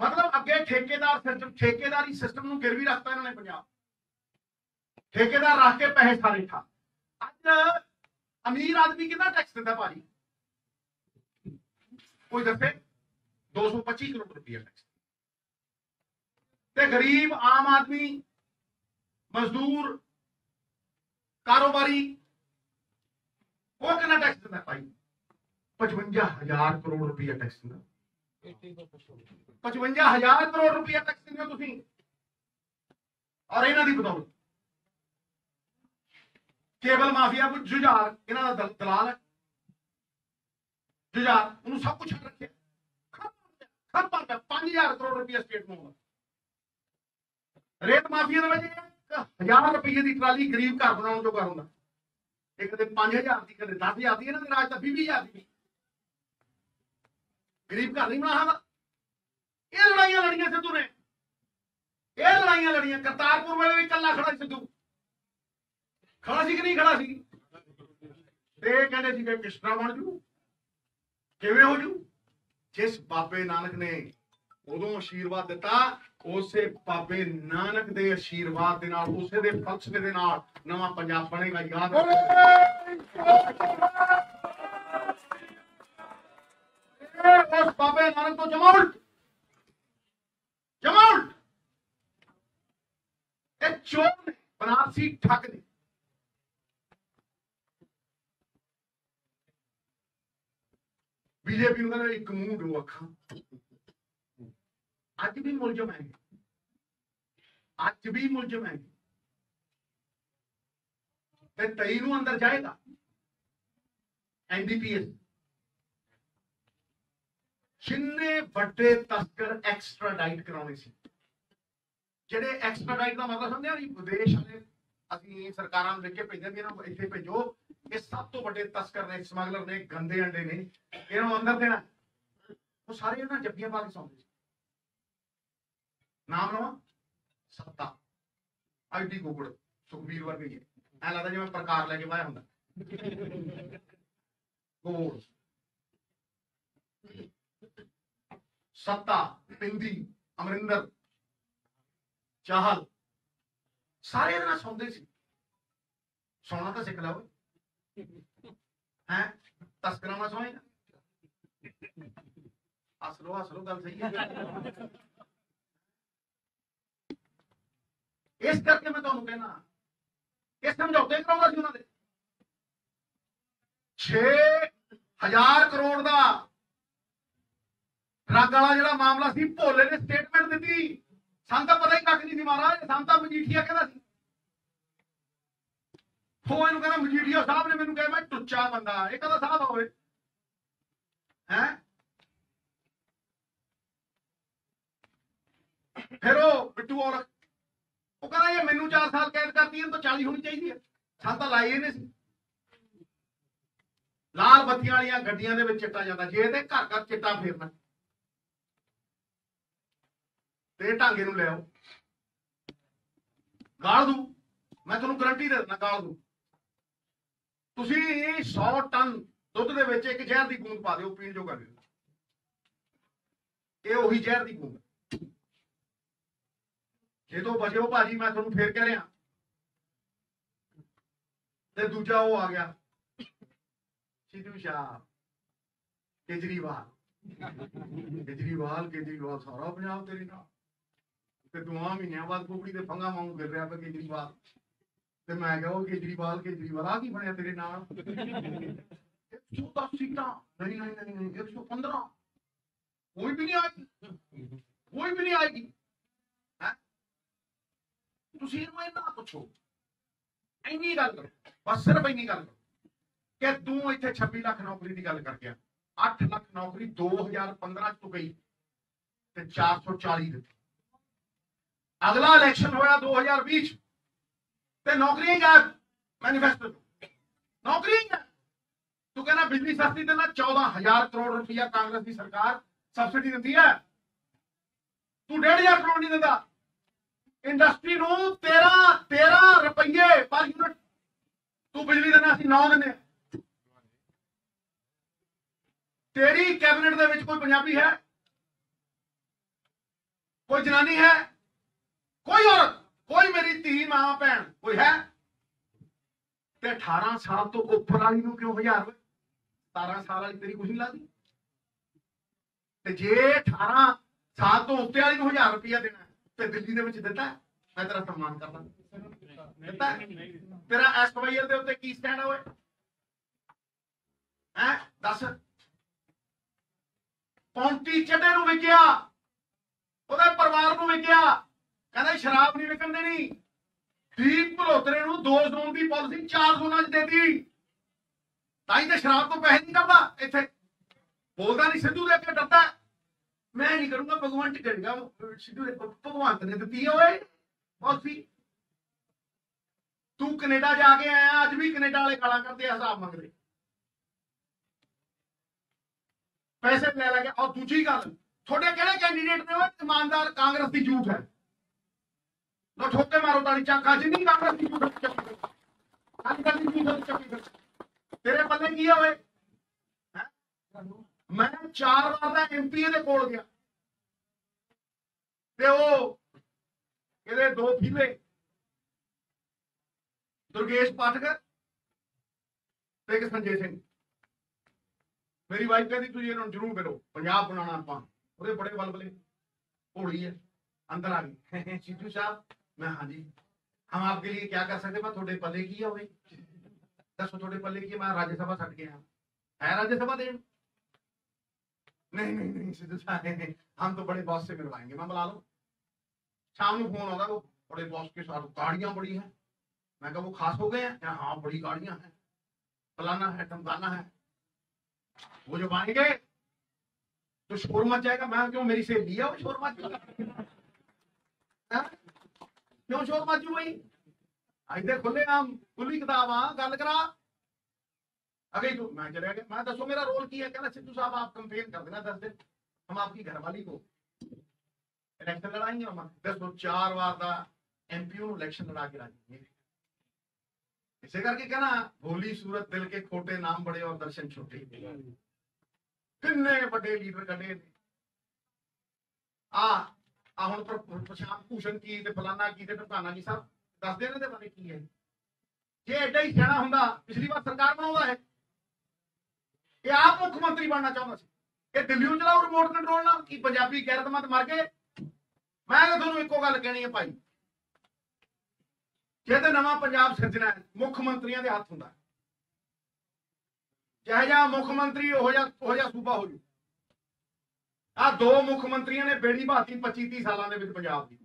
ਮਤਲਬ ਅੱਗੇ ਠੇਕੇਦਾਰ ਸਿਸਟਮ ਠੇਕੇਦਾਰੀ ਸਿਸਟਮ ਨੂੰ ਗਿਰਵੀ ਰੱਖਤਾ ਇਹਨਾਂ ਨੇ ਪੰਜਾਬ। ਠੇਕੇਦਾਰ ਰੱਖ ਕੇ ਪੈਸੇ ਸਾਰੇ ਠਾ। ਅੱਜ ਅਮੀਰ ਆਦਮੀ ਕਿੰਨਾ ਟੈਕਸ ਦਿੰਦਾ ਭਾਜੀ? ਕੋਈ ਦੱਸੇ? 225 ਕਰੋੜ ਰੁਪਏ ਟੈਕਸ ਤੇ ਗਰੀਬ ਆਮ ਆਦਮੀ, ਮਜ਼ਦੂਰ, ਕਾਰੋਬਾਰੀ, ਉਹ ਕਿੰਨਾ ਟੈਕਸ ਦਿੰਦਾ ਭਾਈ 55000 ਕਰੋੜ ਰੁਪਏ ਟੈਕਸ ਦਿੰਦਾ। 55000 ਕਰੋੜ ਰੁਪਏ ਟੈਕਸ ਦਿੰਦੇ ਹੋ ਤੁਸੀਂ। ਔਰ ਇਹਨਾਂ ਦੀ ਬਦੌਲਤ। ਕੇਬਲ ਮਾਫੀਆ ਕੋ ਜੁਝਾਰ ਇਹਨਾਂ ਦਾ ਦਲ- ਦਲਾਲ ਹੈ। ਜੁਝਾਰ ਉਹਨੂੰ ਸਭ ਕੁਝ ਰੱਖਿਆ। ਖਰ ਪਰ 5000 ਕਰੋੜ ਰੁਪਏ ਸਟੇਟ ਨੂੰ ਰੇਤ ਮਾਫੀਆ ਦੇ ਵਿੱਚ 1000 ਰੁਪਏ ਦੀ ਟਰਾਲੀ ਗਰੀਬ ਘਰ ਬਣਾਉਣ ਜੋਗਾ ਹੁੰਦਾ। ਇੱਕ ਤੇ 5000 ਦੀ ਕਦੇ 10000 ਦੀ ਇਹਨਾਂ ਦੇ ਰਾਜ ਤਾਂ 20000 ਦੀ। ਗਰੀਬ ਘਰ ਨਹੀਂ ਬਣਾ ਸਕਦਾ ਇਹ ਲੜਾਈਆਂ ਲੜੀਆਂ ਸਿੱਧੂ ਨੇ। ਇਹ ਲੜਾਈਆਂ ਲੜੀਆਂ। ਕਰਤਾਰਪੁਰ ਵੇਲੇ ਵੀ ਇਕੱਲਾ ਖੜਾ ਸੀ ਸਿੱਧੂ। ਖੜਾ ਸੀ ਕਿ ਨਹੀਂ ਖੜਾ ਸੀ? ਤੇ ਕਹਿੰਦੇ ਸੀ ਕਿ ਕਿਸ ਤਰ੍ਹਾਂ ਬਣ ਜੂ। ਕਿਵੇਂ ਹੋ ਜੂ? ਜਿਸ ਬਾਬੇ ਨਾਨਕ ਨੇ ਉਦੋਂ ਆਸ਼ੀਰਵਾਦ ਦਿੱਤਾ, ਉਸੇ ਬਾਬੇ ਨਾਨਕ ਦੇ ਆਸ਼ੀਰਵਾਦ ਦੇ ਨਾਲ, ਉਸੇ ਦੇ ਫਲਸਫੇ ਦੇ ਨਾਲ ਨਵਾਂ ਪੰਜਾਬ ਬਣੇਗਾ, ਯਾਦ ਰੱਖੋ। ਇਹ ਉਸ ਬਾਬੇ ਨਾਨਕ ਤੋਂ ਜਮਾ ਉਲਟ। ਜਮਾ ਉਲਟ। ਇਹ ਚੋਰ ਨੇ, ਬਨਾਰਸੀ ਠੱਗ ਨੇ। ਬੀਜੇਪੀ ਨੂੰ ਕਹਿੰਦੇ ਇੱਕ ਮੂੰਹ ਦੋ ਅੱਖਾਂ। ਅੱਜ ਵੀ ਮੁਲਜ਼ਮ ਹੈ ਅੱਜ ਵੀ ਮੁਲਜ਼ਮ ਹੈ ਤੇ 23 ਨੂੰ ਅੰਦਰ ਜਾਏਗਾ। ਐਨਡੀਪੀਐਸ ਜਿੰਨੇ ਵੱਡੇ ਤਸਕਰ ਐਕਸਟਰਾਡਾਈਟ ਕਰਾਉਣੇ ਸੀ? ਜਿਹੜੇ ਐਕਸਟਰਾਡਾਈਟ ਦਾ ਮਤਲਬ ਸਮਝਿਆ ਨਹੀਂ? ਵਿਦੇਸ਼ ਵਾਲੇ, ਅਸੀਂ ਸਰਕਾਰਾਂ ਨੂੰ ਲਿਖ ਕੇ ਭੇਜਦੇ ਵੀ ਇਹਨਾਂ ਇੱਥੇ ਭੇਜੋ। ਇਹ ਸਭ ਤੋਂ ਵੱਡੇ ਤਸਕਰ ਨੇ, ਸਮਗਲਰ ਨੇ, ਗੰਦੇ ਅੰਡੇ ਨੇ। ਇਹਨਾਂ ਨੂੰ ਅੰਦਰ ਦੇਣਾ। ਉਹ ਸਾਰੇ ਇਹਨਾਂ ਜੱਫੀਆਂ ਪਾ ਕੇ ਸੌਂਦੇ ਸੀ। ਨਾਮ ਲਵਾਂ? ਸੱਤਾ। ਆਈਟੀ ਕੁਕੜ ਸੁਖਵੀਰ ਵਰਗੇ ਹੀ ਹੈ ਐ ਲੱਗਦਾ ਜਿਵੇਂ ਪ੍ਰਕਾਰ ਲੈ ਕੇ ਵਾਇਆ ਹੁੰਦਾ। ਗੋਲ। ਸੱਤਾ ਪਿੰਦੀ ਅਮਰਿੰਦਰ ਚਾਹਲ ਸਾਰੇ ਇਹਦੇ ਨਾਲ ਸੌਂਦੇ ਸੀ ਸੌਣਾ ਤਾਂ ਸਿੱਖ ਲਓ ਹੈ ਤਸਕਰਾਂ ਸੌਏਗਾ ਹੱਸ ਲਓ ਗੱਲ ਸਹੀ ਹੈ ਇਸ ਕਰਕੇ ਮੈਂ ਤੁਹਾਨੂੰ ਕਹਿਣਾ ਇਹ ਸਮਝੌਤੇ ਕਰਾਉਂਦਾ ਸੀ ਉਹਨਾਂ ਦੇ 6000 ਕਰੋੜ ਦਾ ਡਰੱਗ ਵਾਲਾ ਜਿਹੜਾ ਮਾਮਲਾ ਸੀ, ਭੋਲੇ ਨੇ ਸਟੇਟਮੈਂਟ ਦਿੱਤੀ। ਸਾਨੂੰ ਤਾਂ ਪਤਾ ਹੀ ਕੱਖ ਨਹੀਂ ਸੀ ਮਹਾਰਾਜ ਸਾਨੂੰ ਤਾਂ ਮਜੀਠੀਆ ਕਹਿੰਦਾ ਸੀ। ਉਹ ਇਹਨੂੰ ਕਹਿੰਦਾ ਮਜੀਠੀਆ ਸਾਹਿਬ ਨੇ ਮੈਨੂੰ ਕਿਹਾ, ਮੈਂ ਟੁੱਚਾ ਬੰਦਾ, ਇਹ ਕਹਿੰਦਾ ਸਾਹਿਬ ਹੋਵੇ? ਹੈ? ਫਿਰ ਉਹ ਬਿੱਟੂ ਔਰ ਉਹ ਕਹਿੰਦਾ, ਇਹ ਮੈਨੂੰ 4 ਸਾਲ ਕੈਦ ਕਰਤੀ ਇਹਨੂੰ ਤਾਂ 40 ਹੋਣੀ ਚਾਹੀਦੀ ਹੈ। ਸਾਨੂੰ ਤਾਂ ਲਾਈ ਇਹਨੇ ਸੀ। ਲਾਲ ਬੱਤੀਆਂ ਵਾਲੀਆਂ ਗੱਡੀਆਂ ਦੇ ਵਿੱਚ ਚਿੱਟਾ ਜਾਂਦਾ, ਜੇ ਤੇ ਘਰ ਘਰ ਚਿੱਟਾ ਫੇਰਨਾ। ਤੇ ਢਾਂਗੇ ਨੂੰ ਲੈ ਆਓ। ਗਾਲ ਦੂ। ਮੈਂ ਤੁਹਾਨੂੰ ਗਰੰਟੀ ਦੇ ਦਿੰਦਾ, ਗਾਲ ਦੂ। ਤੁਸੀਂ 100 ਟਨ ਦੁੱਧ ਦੇ ਵਿੱਚ ਇੱਕ ਜ਼ਹਿਰ ਦੀ ਬੂੰਦ ਪਾ ਦਿਓ, ਪੀਣ ਜੋਗਾ ਦਿਓ ਇਹ ਉਹੀ ਜ਼ਹਿਰ ਦੀ ਬੂੰਦ ਜੇ ਤੋਂ ਬਚਿਓ ਭਾਜੀ, ਮੈਂ ਤੁਹਾਨੂੰ ਫੇਰ ਕਹਿ ਰਿਹਾ। ਤੇ ਦੂਜਾ ਉਹ ਆ ਗਿਆ। ਸਿੱਧੂ ਸ਼ਾਹ, ਕੇਜਰੀਵਾਲ। ਕੇਜਰੀਵਾਲ ਕੇਜਰੀਵਾਲ ਸਾਰਾ ਪੰਜਾਬ ਤੇਰੇ ਨਾਲ। ਤੇ ਦੋਆਂ ਮਹੀਨਿਆਂ ਬਾਅਦ ਕੁਕੜੀ ਦੇ ਫੰਗਾ ਵਾਂਗੂ ਗਿਰ ਰਿਹਾ ਪਿਆ ਕੇਜਰੀਵਾਲ। ਤੇ ਮੈਂ ਕਿਹਾ, ਉਹ ਕੇਜਰੀਵਾਲ ਕੇਜਰੀਵਾਲ ਆ ਕੀ ਬਣਿਆ ਤੇਰੇ ਨਾਲ? 110 ਸੀਟਾਂ। ਨਹੀਂ ਨਹੀਂ ਨਹੀਂ ਨਹੀਂ 115 ਕੋਈ ਵੀ ਨਹੀਂ ਆਏਗੀ। ਕੋਈ ਵੀ ਨਹੀਂ ਆਏਗੀ। ਹੈ? ਤੁਸੀਂ ਇਹਨੂੰ ਇਹ ਨਾ ਪੁੱਛੋ। ਇੰਨੀ ਗੱਲ ਕਰੋ। ਬਸ ਸਿਰਫ ਇੰਨੀ ਗੱਲ ਕਰੋ ਕਿ ਤੂੰ ਇੱਥੇ 26 ਲੱਖ ਨੌਕਰੀ ਦੀ ਗੱਲ ਕਰ ਗਿਆ 8 ਲੱਖ ਨੌਕਰੀ 2015 ਚ ਤੂੰ ਗਈ ਤੇ 440 ਦਿੱਤੀ। ਅਗਲਾ ਇਲੈਕਸ਼ਨ ਹੋਇਆ 2020 ਚ। ਤੇ ਨੌਕਰੀਆਂ ਹੀ ਗਾਇਬ ਮੈਨੀਫੈਸਟੋ ਨੌਕਰੀ ਹੀ। ਤੂੰ ਕਹਿੰਦਾ ਬਿਜਲੀ ਸਸਤੀ ਦੇਣਾ 14000 ਕਰੋੜ ਰੁਪਇਆ ਕਾਂਗਰਸ ਦੀ ਸਰਕਾਰ ਸਬਸਿਡੀ ਦਿੰਦੀ ਹੈ। ਤੂੰ 1.5 ਕਰੋੜ ਨਹੀਂ ਦਿੰਦਾ। ਇੰਡਸਟਰੀ ਨੂੰ 13 13 ਰੁਪਏ ਪਰ ਯੂਨਿਟ ਤੂੰ ਬਿਜਲੀ ਦੇਣਾ ਅਸੀਂ 9 ਦਿੰਦੇ ਹਾਂ। ਤੇਰੀ ਕੈਬਨਿਟ ਦੇ ਵਿੱਚ ਕੋਈ ਪੰਜਾਬੀ ਹੈ? ਕੋਈ ਜਨਾਨੀ ਹੈ? ਕੋਈ ਔਰਤ, ਕੋਈ ਮੇਰੀ ਧੀ, ਮਾਂ, ਭੈਣ, ਕੋਈ ਹੈ? ਤੇ 18 ਸਾਲ ਤੋਂ ਉੱਪਰ ਵਾਲੀ ਨੂੰ ਕਿਉਂ ਹਜ਼ਾਰ ਵੇ? 17 ਸਾਲ ਵਾਲੀ ਤੇਰੀ ਕੁਝ ਨਹੀਂ ਲੱਗਦੀ? ਤੇ ਜੇ 18 ਸਾਲ ਤੋਂ ਉੱਤੇ ਵਾਲੀ ਨੂੰ 1000 ਰੁਪਇਆ ਦੇਣਾ ਤੇ ਦਿੱਲੀ ਦੇ ਵਿੱਚ ਦਿੱਤਾ ਮੈਂ ਤੇਰਾ ਸਨਮਾਨ ਕਰਦਾ। ਦਿੱਤਾ ਤੇਰਾ ਐਸਵਾਈਐਲ ਦੇ ਉੱਤੇ ਕੀ ਸਟੈਂਡ ਹੋਏ ਹੈ? ਦੱਸ। ਪੌਂਟੀ ਚੱਡੇ ਨੂੰ ਵਿਕਿਆ, ਉਹਦੇ ਪਰਿਵਾਰ ਨੂੰ ਵਿਕਿਆ। ਕਹਿੰਦਾ ਸ਼ਰਾਬ ਨਹੀਂ ਵਿਕਣ ਦੇਣੀ। ਦੀਪ ਭਲੋਤਰੇ ਨੂੰ ਦੋ ਜ਼ੋਨ ਦੀ ਪਾਲਿਸੀ, ਚਾਰ ਜ਼ੋਨਾਂ 'ਚ ਦੇਤੀ। ਤਾਂ ਹੀ ਤੇ ਸ਼ਰਾਬ ਤੋਂ ਪੈਸੇ ਨਹੀਂ ਕਰਦਾ ਇੱਥੇ। ਬੋਲਦਾ ਨਹੀਂ ਸਿੱਧੂ ਦੇ ਅੱਗੇ ਡਰਦਾ। ਮੈਂ ਨਹੀਂ ਕਰੂੰਗਾ, ਭਗਵਾਨ ਚ ਸਿੱਧੂ ਦੇ ਭਗਵੰਤ ਨੇ ਦਿੱਤੀ ਹੈ ਓਏ। ਪਾਲਿਸੀ ਤੂੰ ਕੈਨੇਡਾ ਜਾ ਕੇ ਆਇਆ, ਅੱਜ ਵੀ ਕੈਨੇਡਾ ਵਾਲੇ ਗਾਲਾਂ ਕਰਦੇ ਆ, ਹਿਸਾਬ ਮੰਗਦੇ। ਪੈਸੇ ਲੈ ਲੈ ਕੇ ਔਰ ਦੂਜੀ ਗੱਲ। ਤੁਹਾਡੇ ਕਿਹੜੇ ਕੈਂਡੀਡੇਟ ਨੇ ਉਹ ਇਮਾਨਦਾਰ ਕਾਂਗਰਸ ਦੀ ਝੂਠ ਹੈ। ਲੋ ਠੋਕੇ ਮਾਰੋ ਤਾਲੀ ਚਾਕਾ ਜਿੰਨੀ ਕਾਂਗਰਸ ਦੀ ਜੂਠ ਚੱਕੀ ਅੱਜ ਕੱਲ ਦੀ ਜੂਠ ਚੱਕੀ ਫਿਰ ਤੇਰੇ ਪੱਲੇ ਕੀ ਹੋਵੇ ਮੈਂ ਚਾਰ ਵਾਰ ਦਾ ਐਮਪੀ ਦੇ ਕੋਲ ਗਿਆ। ਤੇ ਉਹ ਇਹਦੇ ਦੋ ਫਿਲੇ। ਦੁਰਗੇਸ਼ ਪਾਟਕਰ ਤੇ ਇੱਕ ਸੰਜੇ ਸਿੰਘ। ਮੇਰੀ ਵਾਈਫ ਕਹਿੰਦੀ, ਤੁਸੀਂ ਇਹਨਾਂ ਨੂੰ ਜ਼ਰੂਰ ਮਿਲੋ। ਪੰਜਾਬ ਬਣਾਉਣਾ ਆਪਾਂ। ਉਹਦੇ ਬੜੇ ਬਲਬਲੇ। ਹੋਲੀ ਹੈ। ਅੰਦਰ ਆ ਗਈ। ਸਿੱਧੂ ਸਾਹਿਬ मैं हाँ जी। हम आपके लिए क्या कर सकते मैं थोड़े पल्ले की है दसो थोड़े पल्ले की मैं राज्यसभा छट गया। है राज्यसभा देन? नहीं नहीं नहीं सिद्धू साहब हम तो बड़े बॉस से मिलवाएँगे। मैं बुला लो। शाम फ़ोन वो बड़े बॉस के साथ गाड़ियाँ बड़ी हैं। मैं कहा, वो खास हो गए हैं? हाँ बड़ी गाड़ियाँ हैं। फलाना है टमकाना है। वो जब आएँगे तो शोर मच जाएगा। मैं, क्यों, मेरी से लिया वो शोर मच जाएगा हैं? क्यों शोर मच जू भाई इधर खुले आम खुली किताब हाँ गल करा अगे तू मैं चले गया मैं दसो मेरा रोल की है कहना सिद्धू साहब आप कंपेन कर देना दस दिन हम आपकी घरवाली को इलेक्शन लड़ाएंगे हम दसो चार बार का एमपी इलेक्शन लड़ा के राजी इसे करके कहना भोली सूरत दिल के खोटे नाम बड़े और दर्शन छोटे ਕਿੰਨੇ ਵੱਡੇ ਲੀਡਰ ਕੱਢੇ ਨੇ ਆ ਆ ਹੁਣ ਪ੍ਰਸ਼ਾਂਤ ਭੂਸ਼ਣ ਕੀ ਤੇ ਫਲਾਨਾ ਕੀ ਤੇ ਪ੍ਰਧਾਨਾ ਜੀ ਸਾਹਿਬ ਦੱਸਦੇ ਇਹਨਾਂ ਦੇ ਬਾਰੇ ਕੀ ਹੈ ਜੇ। ਐਡਾ ਹੀ ਸਿਆਣਾ ਹੁੰਦਾ, ਪਿਛਲੀ ਵਾਰ ਸਰਕਾਰ ਬਣਾਉਂਦਾ ਹੈ। ਇਹ ਆਪ ਮੁੱਖ ਮੰਤਰੀ ਬਣਨਾ ਚਾਹੁੰਦਾ ਸੀ। ਇਹ ਦਿੱਲੀੋਂ ਚਲਾਓ ਰਿਮੋਟ ਕੰਟਰੋਲ ਨਾਲ, ਕੀ ਪੰਜਾਬੀ ਗੈਰਤਮੰਦ ਮਰ ਗਏ? ਮੈਂ ਤਾਂ ਤੁਹਾਨੂੰ ਇੱਕੋ ਗੱਲ ਕਹਿਣੀ ਹੈ ਭਾਈ। ਜੇ ਤਾਂ ਨਵਾਂ ਪੰਜਾਬ ਸਿਰਜਣਾ ਮੁੱਖ ਮੰਤਰੀਆਂ ਦੇ ਹੱਥ ਹੁੰਦਾ ਚਾਹੇ ਜਾਂ ਮੁੱਖ ਮੰਤਰੀ, ਉਹ ਜਾਂ ਉਹ ਜਾਂ ਸੂਬਾ ਹੋ ਜੂ। ਆ ਦੋ ਮੁੱਖ ਮੰਤਰੀਆਂ ਨੇ ਬੇੜੀ ਬਾਤੀ 25 30 ਸਾਲਾਂ ਦੇ ਵਿੱਚ ਪੰਜਾਬ ਦੀ।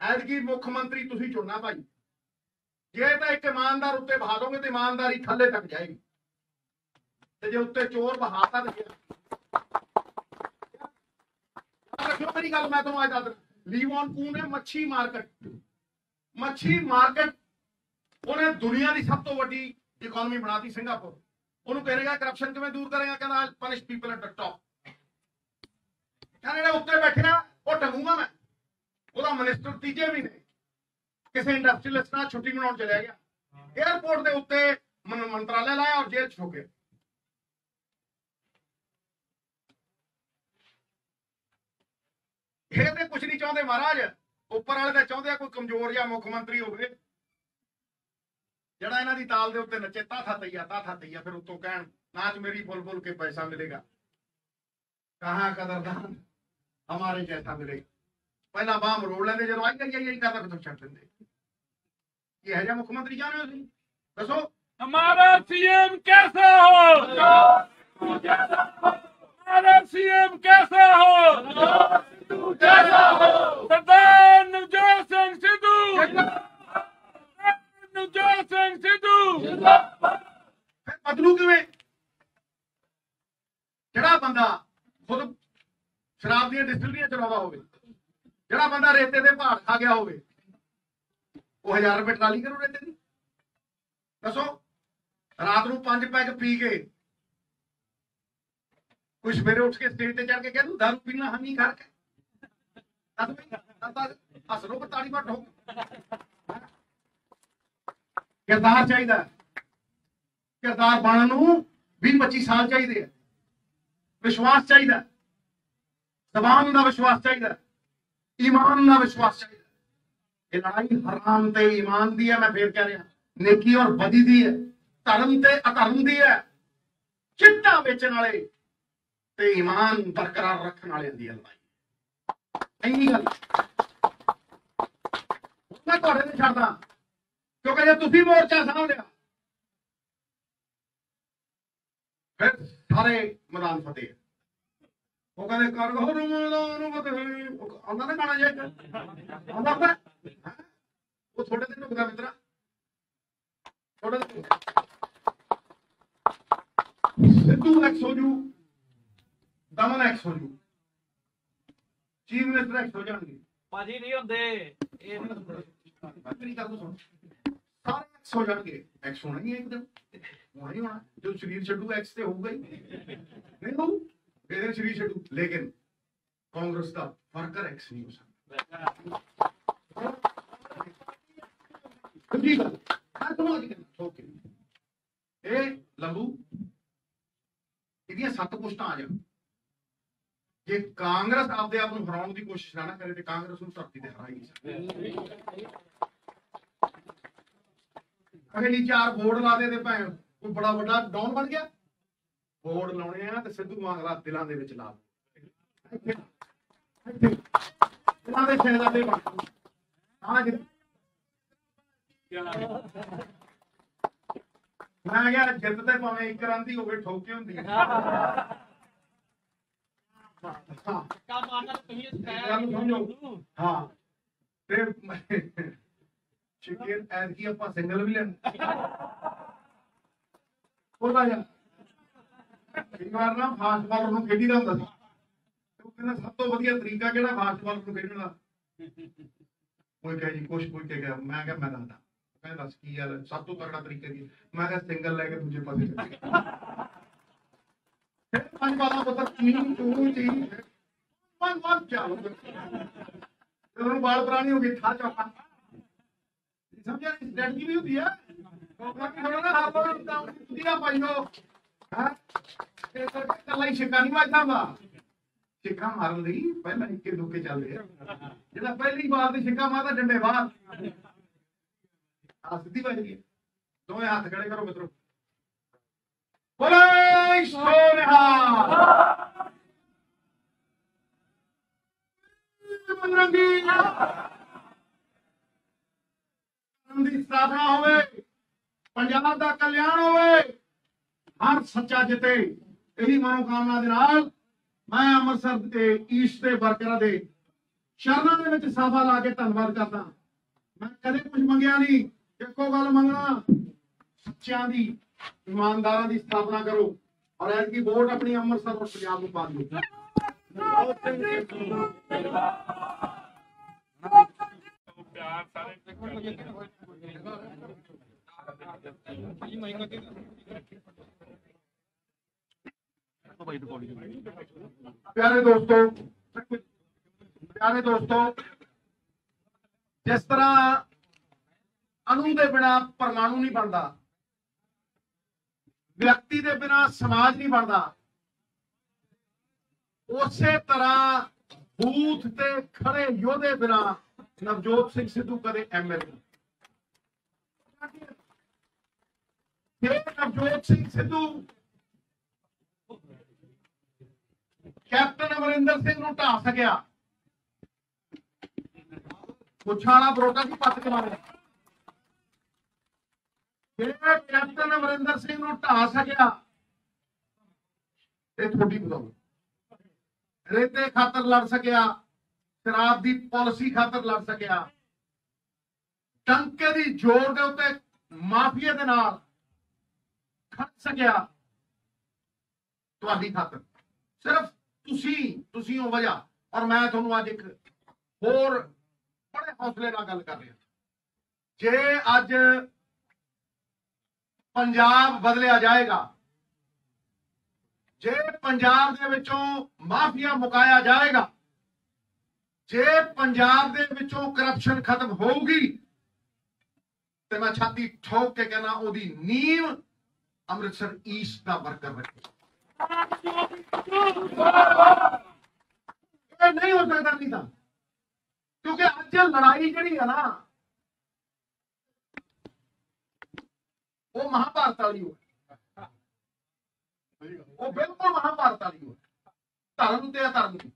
ਐਤਕੀ ਮੁੱਖ ਮੰਤਰੀ ਤੁਸੀਂ ਚੁਣਨਾ ਭਾਈ। ਜੇ ਤਾਂ ਇੱਕ ਇਮਾਨਦਾਰ ਉੱਤੇ ਬਹਾ ਦੋਗੇ ਤੇ ਇਮਾਨਦਾਰੀ ਥੱਲੇ ਤੱਕ ਜਾਏਗੀ। ਤੇ ਜੇ ਉੱਤੇ ਚੋਰ ਬਹਾਤਾ ਤੇ ਰੱਖਿਓ ਮੇਰੀ ਗੱਲ, ਮੈਂ ਤੁਹਾਨੂੰ ਅੱਜ ਦੱਸ ਦਿੰਦਾ ਲੀਵਨ ਕੂ ਨੇ ਮੱਛੀ ਮਾਰਕੀਟ ਮੱਛੀ ਮਾਰਕੀਟ ਉਹਨੇ ਦੁਨੀਆ ਦੀ ਸਭ ਤੋਂ ਵੱਡੀ ਇਕਨੋਮੀ ਬਣਾਤੀ ਸਿੰਗਾਪੁਰ। ਉਹਨੂੰ ਕਹੇਗਾ ਕਰਪਸ਼ਨ ਕਿਵੇਂ ਦੂਰ ਕਰੇਗਾ? ਕਹਿੰਦਾ all punish people at the top ਕਹਿੰਦਾ ਜਿਹੜੇ ਉੱਤੇ ਬੈਠਿਆ ਉਹ ਟੰਗੂਗਾ ਮੈਂ। ਉਹਦਾ ਮਿਨਿਸਟਰ ਤੀਜੇ ਵੀ ਨੇ। ਕਿਸੇ ਇੰਡਸਟਰੀਅਲਿਸਟ ਨਾਲ ਛੁੱਟੀ ਮਨਾਉਣ ਚਲਿਆ ਗਿਆ। 에어ਪੋਰਟ ਦੇ ਉੱਤੇ ਮੰਤਰਾਲੇ ਲਾਇਆ ਔਰ ਜੇਲ੍ਹ ਚ ਇਹ ਤੇ ਕੁਝ ਨਹੀਂ ਚਾਹੁੰਦੇ ਮਹਾਰਾਜ। ਉੱਪਰ ਵਾਲੇ ਤਾਂ ਚਾਹੁੰਦੇ ਆ ਕੋਈ ਕਮਜ਼ੋਰ ਜਾਂ ਮੁੱਖ ਮੰਤਰੀ ਹੋਵੇ। ਜਿਹੜਾ ਇਹਨਾਂ ਦੀ ਤਾਲ ਦੇ ਉੱਤੇ ਨੱਚੇ, ਤਾ ਥਾ ਤਈਆ ਤਾ ਥਾ ਤਈਆ ਫਿਰ ਉੱਤੋਂ ਕਹਿਣ ਨਾਚ ਮੇਰੀ ਬੁਲ ਬੁਲ ਕੇ ਪੈਸਾ ਮਿਲੇਗਾ। ਕਹਾਂ ਕਦਰਦਾਨ ਹਮਾਰੇ ਜੈਸਾ ਮਿਲੇਗਾ ਪਹਿਲਾਂ ਬਾਹ ਮਰੋੜ ਲੈਂਦੇ ਜਦੋਂ ਆਈ ਗਈ ਆਈ ਕਰਦਾ ਫਿਰ ਛੱਡ ਦਿੰਦੇ ਇਹ ਹੈ ਜਿਹਾ ਮੁੱਖ ਮੰਤਰੀ ਜਾਣਦੇ ਹੋ ਤੁਸੀਂ ਦੱਸੋ हमारा सीएम कैसा हो हमारा सीएम कैसा हो सरदार नवजोत सिंह सिद्धू सरदार नवजोत सिंह सिद्धू ਫਿਰ ਬਦਲੂ ਕਿਵੇਂ ਜਿਹੜਾ ਬੰਦਾ ਖੁਦ ਸ਼ਰਾਬ ਦੀਆਂ ਡਿਸਟਿਲਰੀਆਂ ਚਲਾਉਂਦਾ ਹੋਵੇ, ਜਿਹੜਾ ਬੰਦਾ ਰੇਤੇ ਦੇ ਪਹਾੜ ਖਾ ਗਿਆ ਹੋਵੇ, ਉਹ 1000 ਰੁਪਏ ਟਰਾਲੀ ਕਰੂ ਰੇਤੇ ਦੀ। ਦੱਸੋ, ਰਾਤ ਨੂੰ ਪੰਜ ਪੈਗ ਪੀ ਕੇ ਕੋਈ ਸਵੇਰੇ ਉੱਠ ਕੇ ਸਟੇਜ ਤੇ ਚੜ ਕੇ ਕਹਿੰਦਾ ਦਾਰੂ ਪੀਣਾ ਹਾਨੀਕਾਰਕ ਹੈ ਦੱਸ ਬਈ ਦੱਸ ਦੱਸ ਠੋਕ ਕਿਰਦਾਰ ਚਾਹੀਦਾ ਕਿਰਦਾਰ ਬਣਨ ਨੂੰ 20 25 ਸਾਲ ਚਾਹੀਦੇ ਆ। ਵਿਸ਼ਵਾਸ ਚਾਹੀਦਾ ਹੈ। ਦਾ ਵਿਸ਼ਵਾਸ ਚਾਹੀਦਾ ਈਮਾਨ ਦਾ ਵਿਸ਼ਵਾਸ ਚਾਹੀਦਾ ਇਹ ਲੜਾਈ ਹਰਾਮ ਤੇ ਈਮਾਨ ਦੀ ਹੈ, ਮੈਂ ਫੇਰ ਕਹਿ ਰਿਹਾ। ਨੇਕੀ ਔਰ ਬਦੀ ਦੀ ਹੈ। ਧਰਮ ਤੇ ਅਧਰਮ ਦੀ ਹੈ। ਚਿੱਟਾ ਵੇਚਣ ਵਾਲੇ ਤੇ ਈਮਾਨ ਬਰਕਰਾਰ ਰੱਖਣ ਵਾਲਿਆਂ ਦੀ ਹੈ ਲੜਾਈ ਇੰਨੀ ਗੱਲ ਮੈਂ ਤੁਹਾਡੇ ਤੇ ਛੱਡਦਾ। ਕਿਉਂਕਿ ਜੇ ਤੁਸੀਂ ਮੋਰਚਾ ਸਾਂਭ ਲਿਆ, ਫਿਰ ਸਾਰੇ ਮੈਦਾਨ ਫਤਿਹ ਉਹ ਕਹਿੰਦੇ ਕਰ ਘਰ ਮੈਦਾਨ ਫਤਿਹ ਉਹ ਆਉਂਦਾ ਨਾ ਗਾਣਾ ਜੇ ਹੁੰਦਾ? ਹੈਂ? ਉਹ ਤੁਹਾਡੇ ਤੇ ਢੁਕਦਾ ਮਿੱਤਰਾ। ਤੁਹਾਡੇ ਤੇ ਸਿੱਧੂ ਐਕਸ ਹੋ ਜੂ ਦਮਨ ਐਕਸ ਹੋ ਜੂ। ਚੀਫ ਮਿਨਿਸਟਰ ਐਕਸ ਹੋ ਜਾਣਗੇ। ਭਾਜੀ ਨਹੀਂ ਹੁੰਦੇ ਇਹ ਮੇਰੀ ਗੱਲ ਨੂੰ ਸੁਣ। ਸਾਰੇ ਐਕਸ ਹੋ ਜਾਣਗੇ। ਐਕਸ ਹੋਣਾ ਹੀ ਹੈ ਇੱਕ ਦਿਨ। ਹੋਣਾ ਹੀ ਹੋਣਾ। ਜੋ ਸਰੀਰ ਛੱਡੂ ਐਕਸ ਤੇ ਹੋਊਗਾ ਹੀ। ਨਹੀਂ ਹੋਊ। ਇਹਦੇ ਸਰੀਰ ਛੱਡੂ ਲੇਕਿਨ ਕਾਂਗਰਸ ਦਾ ਵਰਕਰ ਐਕਸ ਨਹੀਂ ਹੋ ਸਕਦਾ। ਇਹ ਲੰਬੂ, ਇਹਦੀਆਂ ਸੱਤ ਪੁਸ਼ਟਾਂ ਆ ਜਾਣ। ਜੇ ਕਾਂਗਰਸ ਆਪਦੇ ਆਪ ਨੂੰ ਹਰਾਉਣ ਦੀ ਕੋਸ਼ਿਸ਼ ਨਾ ਨਾ ਕਰੇ, ਤੇ ਕਾਂਗਰਸ ਨੂੰ ਧਰਤੀ ਤੇ ਹਰਾਈ ਨਹੀਂ ਸਕਦੀ। ਅਗਲੀ ਚਾਰ ਬੋਰਡ ਲਾ ਦੇ ਤੇ ਭੈਣ, ਕੋਈ ਬੜਾ ਵੱਡਾ ਡਾਊਨ ਬਣ ਗਿਆ? ਬੋਰਡ ਲਾਉਣੇ ਆ ਤੇ ਸਿੱਧੂ ਮਾਂਗਲਾ ਦਿਲਾਂ ਦੇ ਵਿੱਚ ਲਾ ਦਿਲਾਂ ਦੇ ਤੇ ਬਣ ਆ ਜੀ। ਮੈਂ ਕਿਹਾ ਜਿੱਤ ਤੇ ਭਾਵੇਂ ਇੱਕ ਰਨ ਦੀ ਹੋਵੇ ਠੋਕੇ ਹੁੰਦੀ ਕਾ ਮਾਰਨਾ ਤੁਸੀਂ ਸਮਝੋ। ਹਾਂ। ਤੇ ਚਿਕਨ ਐਡ ਕੀ ਆਪਾਂ ਸਿੰਗਲ ਵੀ ਲੈਣਾ ਉਹਦਾ ਯਾਰ ਇੱਕ ਵਾਰ ਨਾ ਫਾਸਟ ਬਾਲਰ ਨੂੰ ਖੇਡੀ ਦਾ ਹੁੰਦਾ ਸੀ। ਤੇ ਉਹ ਕਹਿੰਦਾ, ਸਭ ਤੋਂ ਵਧੀਆ ਤਰੀਕਾ ਕਿਹੜਾ ਫਾਸਟ ਬਾਲਰ ਨੂੰ ਖੇਡਣ ਦਾ? ਕੋਈ ਕਹੇ ਜੀ, ਕੁਛ ਕੋਈ ਕਹੇਗਾ ਮੈਂ ਕਿਹਾ, ਮੈਂ ਦੱਸਦਾ। ਕਹਿੰਦਾ ਦੱਸ ਕੀ ਯਾਰ, ਸਭ ਤੋਂ ਤਕੜਾ ਤਰੀਕਾ ਕੀ ਮੈਂ ਕਿਹਾ, ਸਿੰਗਲ ਲੈ ਕੇ ਦੂਜੇ ਪਾਸੇ ਚੱਲੇ ਫਿਰ ਪੰਜ ਬਾਲਾਂ ਪੁੱਤਰ ਤੀਨ ਟੂ ਤੀਨ ਪੰਜ ਪੰਜ ਚਾਲੂ। ਉਹਨੂੰ ਬਾਲ ਪ੍ਰਾਣੀ ਹੋ ਗਈ ਠਾ ਚੌਕਾ ਸਮਝਿਆ ਸਟ੍ਰੈਟਜੀ ਵੀ ਹੁੰਦੀ ਆ ਕੋਕਾ ਕੀ ਥੋੜਾ ਨਾ ਹਾਰੋ ਇਦਾਂ ਤੁਸੀਂ ਨਾ ਪਾਈਓ ਹਾਂ? ਤੇ ਕੱਲਾ ਹੀ ਛਿੱਕਾ ਨਹੀਂ ਵੱਜਦਾ ਛਿੱਕਾ ਮਾਰਨ ਲਈ ਪਹਿਲਾਂ ਇੱਕੇ ਦੁੱਕੇ ਚੱਲਦੇ ਆ ਜਿਹੜਾ ਪਹਿਲੀ ਵਾਰ ਦੀ ਛਿੱਕਾ ਮਾਰਦਾ ਡੰਡੇ ਬਾਹਰ ਆ ਸਿੱਧੀ ਵੱਜ ਗਈ ਦੋਵੇਂ ਹੱਥ ਖੜੇ ਕਰੋ ਮਿੱਤਰੋ ਬੋਲੇ ਸੋਨਿਹਾ ਮੰਗਰੰਗੀ ਦੀ ਸਥਾਪਨਾ ਹੋਵੇ, ਪੰਜਾਬ ਦਾ ਕਲਿਆਣ ਹੋਵੇ, ਹਰ ਸੱਚਾ ਜਿੱਤੇ। ਇਹੀ ਮਨੋਕਾਮਨਾ ਦੇ ਨਾਲ ਮੈਂ ਅੰਮ੍ਰਿਤਸਰ ਤੇ ਈਸ਼ ਦੇ ਵਰਕਰਾਂ ਦੇ ਸ਼ਰਨਾਂ ਦੇ ਵਿੱਚ ਸਾਫਾ ਲਾ ਕੇ ਧੰਨਵਾਦ ਕਰਦਾ ਮੈਂ ਕਦੇ ਕੁਝ ਮੰਗਿਆ ਨਹੀਂ। ਇੱਕੋ ਗੱਲ ਮੰਗਣਾ ਸੱਚਿਆਂ ਦੀ, ਇਮਾਨਦਾਰਾਂ ਦੀ ਸਥਾਪਨਾ ਕਰੋ। ਔਰ ਐਤਕੀ ਵੋਟ ਆਪਣੀ ਅੰਮ੍ਰਿਤਸਰ ਔਰ ਪੰਜਾਬ ਨੂੰ ਪਾ ਦਿਓ ਪਿਆਰ ਸਾਰੇ ਪਿਆਰੇ ਦੋਸਤੋ ਪਿਆਰੇ ਦੋਸਤੋ, ਜਿਸ ਤਰ੍ਹਾਂ ਅਣੂ ਦੇ ਬਿਨਾ ਪਰਮਾਣੂ ਨਹੀਂ ਬਣਦਾ, ਵਿਅਕਤੀ ਦੇ ਬਿਨਾ ਸਮਾਜ ਨਹੀਂ ਬਣਦਾ, ਉਸੇ ਤਰ੍ਹਾਂ ਬੂਥ ਤੇ ਖੜੇ ਯੋਧੇ ਬਿਨਾ ਨਵਜੋਤ ਸਿੰਘ ਸਿੱਧੂ ਕਦੇ ਐਮਐਲਏ ਜੇ ਨਵਜੋਤ ਸਿੰਘ ਸਿੱਧੂ ਕੈਪਟਨ ਅਮਰਿੰਦਰ ਸਿੰਘ ਨੂੰ ਢਾ ਸਕਿਆ ਪੁੱਛਾਣਾ ਬਰੋਟਾ ਦੀ ਪੱਤ ਕੇ ਮਾਰੇ ਕੈਪਟਨ ਅਮਰਿੰਦਰ ਸਿੰਘ ਨੂੰ ਢਾ ਸਕਿਆ ਇਹ ਤੁਹਾਡੀ ਬਤਾਓ ਰੇਤੇ ਖਾਤਰ ਲੜ ਸਕਿਆ, ਸ਼ਰਾਬ ਦੀ ਪਾਲਿਸੀ ਖਾਤਰ ਲੜ ਸਕਿਆ। ਟੰਕੇ ਦੀ ਜ਼ੋਰ ਦੇ ਉੱਤੇ ਮਾਫੀਆ ਦੇ ਨਾਲ ਖੜ ਸਕਿਆ। ਤੁਹਾਡੀ ਖਾਤਰ। ਸਿਰਫ ਤੁਸੀਂ ਤੁਸੀਂ ਹੋ ਵਜ੍ਹਾ। ਔਰ ਮੈਂ ਤੁਹਾਨੂੰ ਅੱਜ ਇੱਕ ਹੋਰ ਬੜੇ ਹੌਸਲੇ ਨਾਲ ਗੱਲ ਕਰ ਰਿਹਾ। ਜੇ ਅੱਜ ਪੰਜਾਬ ਬਦਲਿਆ ਜਾਏਗਾ, ਜੇ ਪੰਜਾਬ ਦੇ ਵਿੱਚੋਂ ਮਾਫੀਆ ਮੁਕਾਇਆ ਜਾਏਗਾ, ਜੇ ਪੰਜਾਬ ਦੇ ਵਿੱਚੋਂ ਕਰਪਸ਼ਨ ਖਤਮ ਹੋਊਗੀ, ਤੇ ਮੈਂ ਛਾਤੀ ਠੋਕ ਕੇ ਕਹਿੰਦਾ ਉਹਦੀ ਨੀਂਵ ਅੰਮ੍ਰਿਤਸਰ ਈਸਟ ਦਾ ਵਰਕਰ ਰੱਖੇ ਇਹ ਨਹੀਂ ਹੋ ਸਕਦਾ ਨਹੀਂ ਤਾਂ। ਕਿਉਂਕਿ ਅੱਜ ਲੜਾਈ ਜਿਹੜੀ ਹੈ ਨਾ, ਉਹ ਮਹਾਭਾਰਤ ਵਾਲੀ ਹੋ ਉਹ ਬਿਲਕੁਲ ਮਹਾਭਾਰਤ ਵਾਲੀ ਹੋ ਧਰਮ ਤੇ ਅਧਰਮ ਦੀ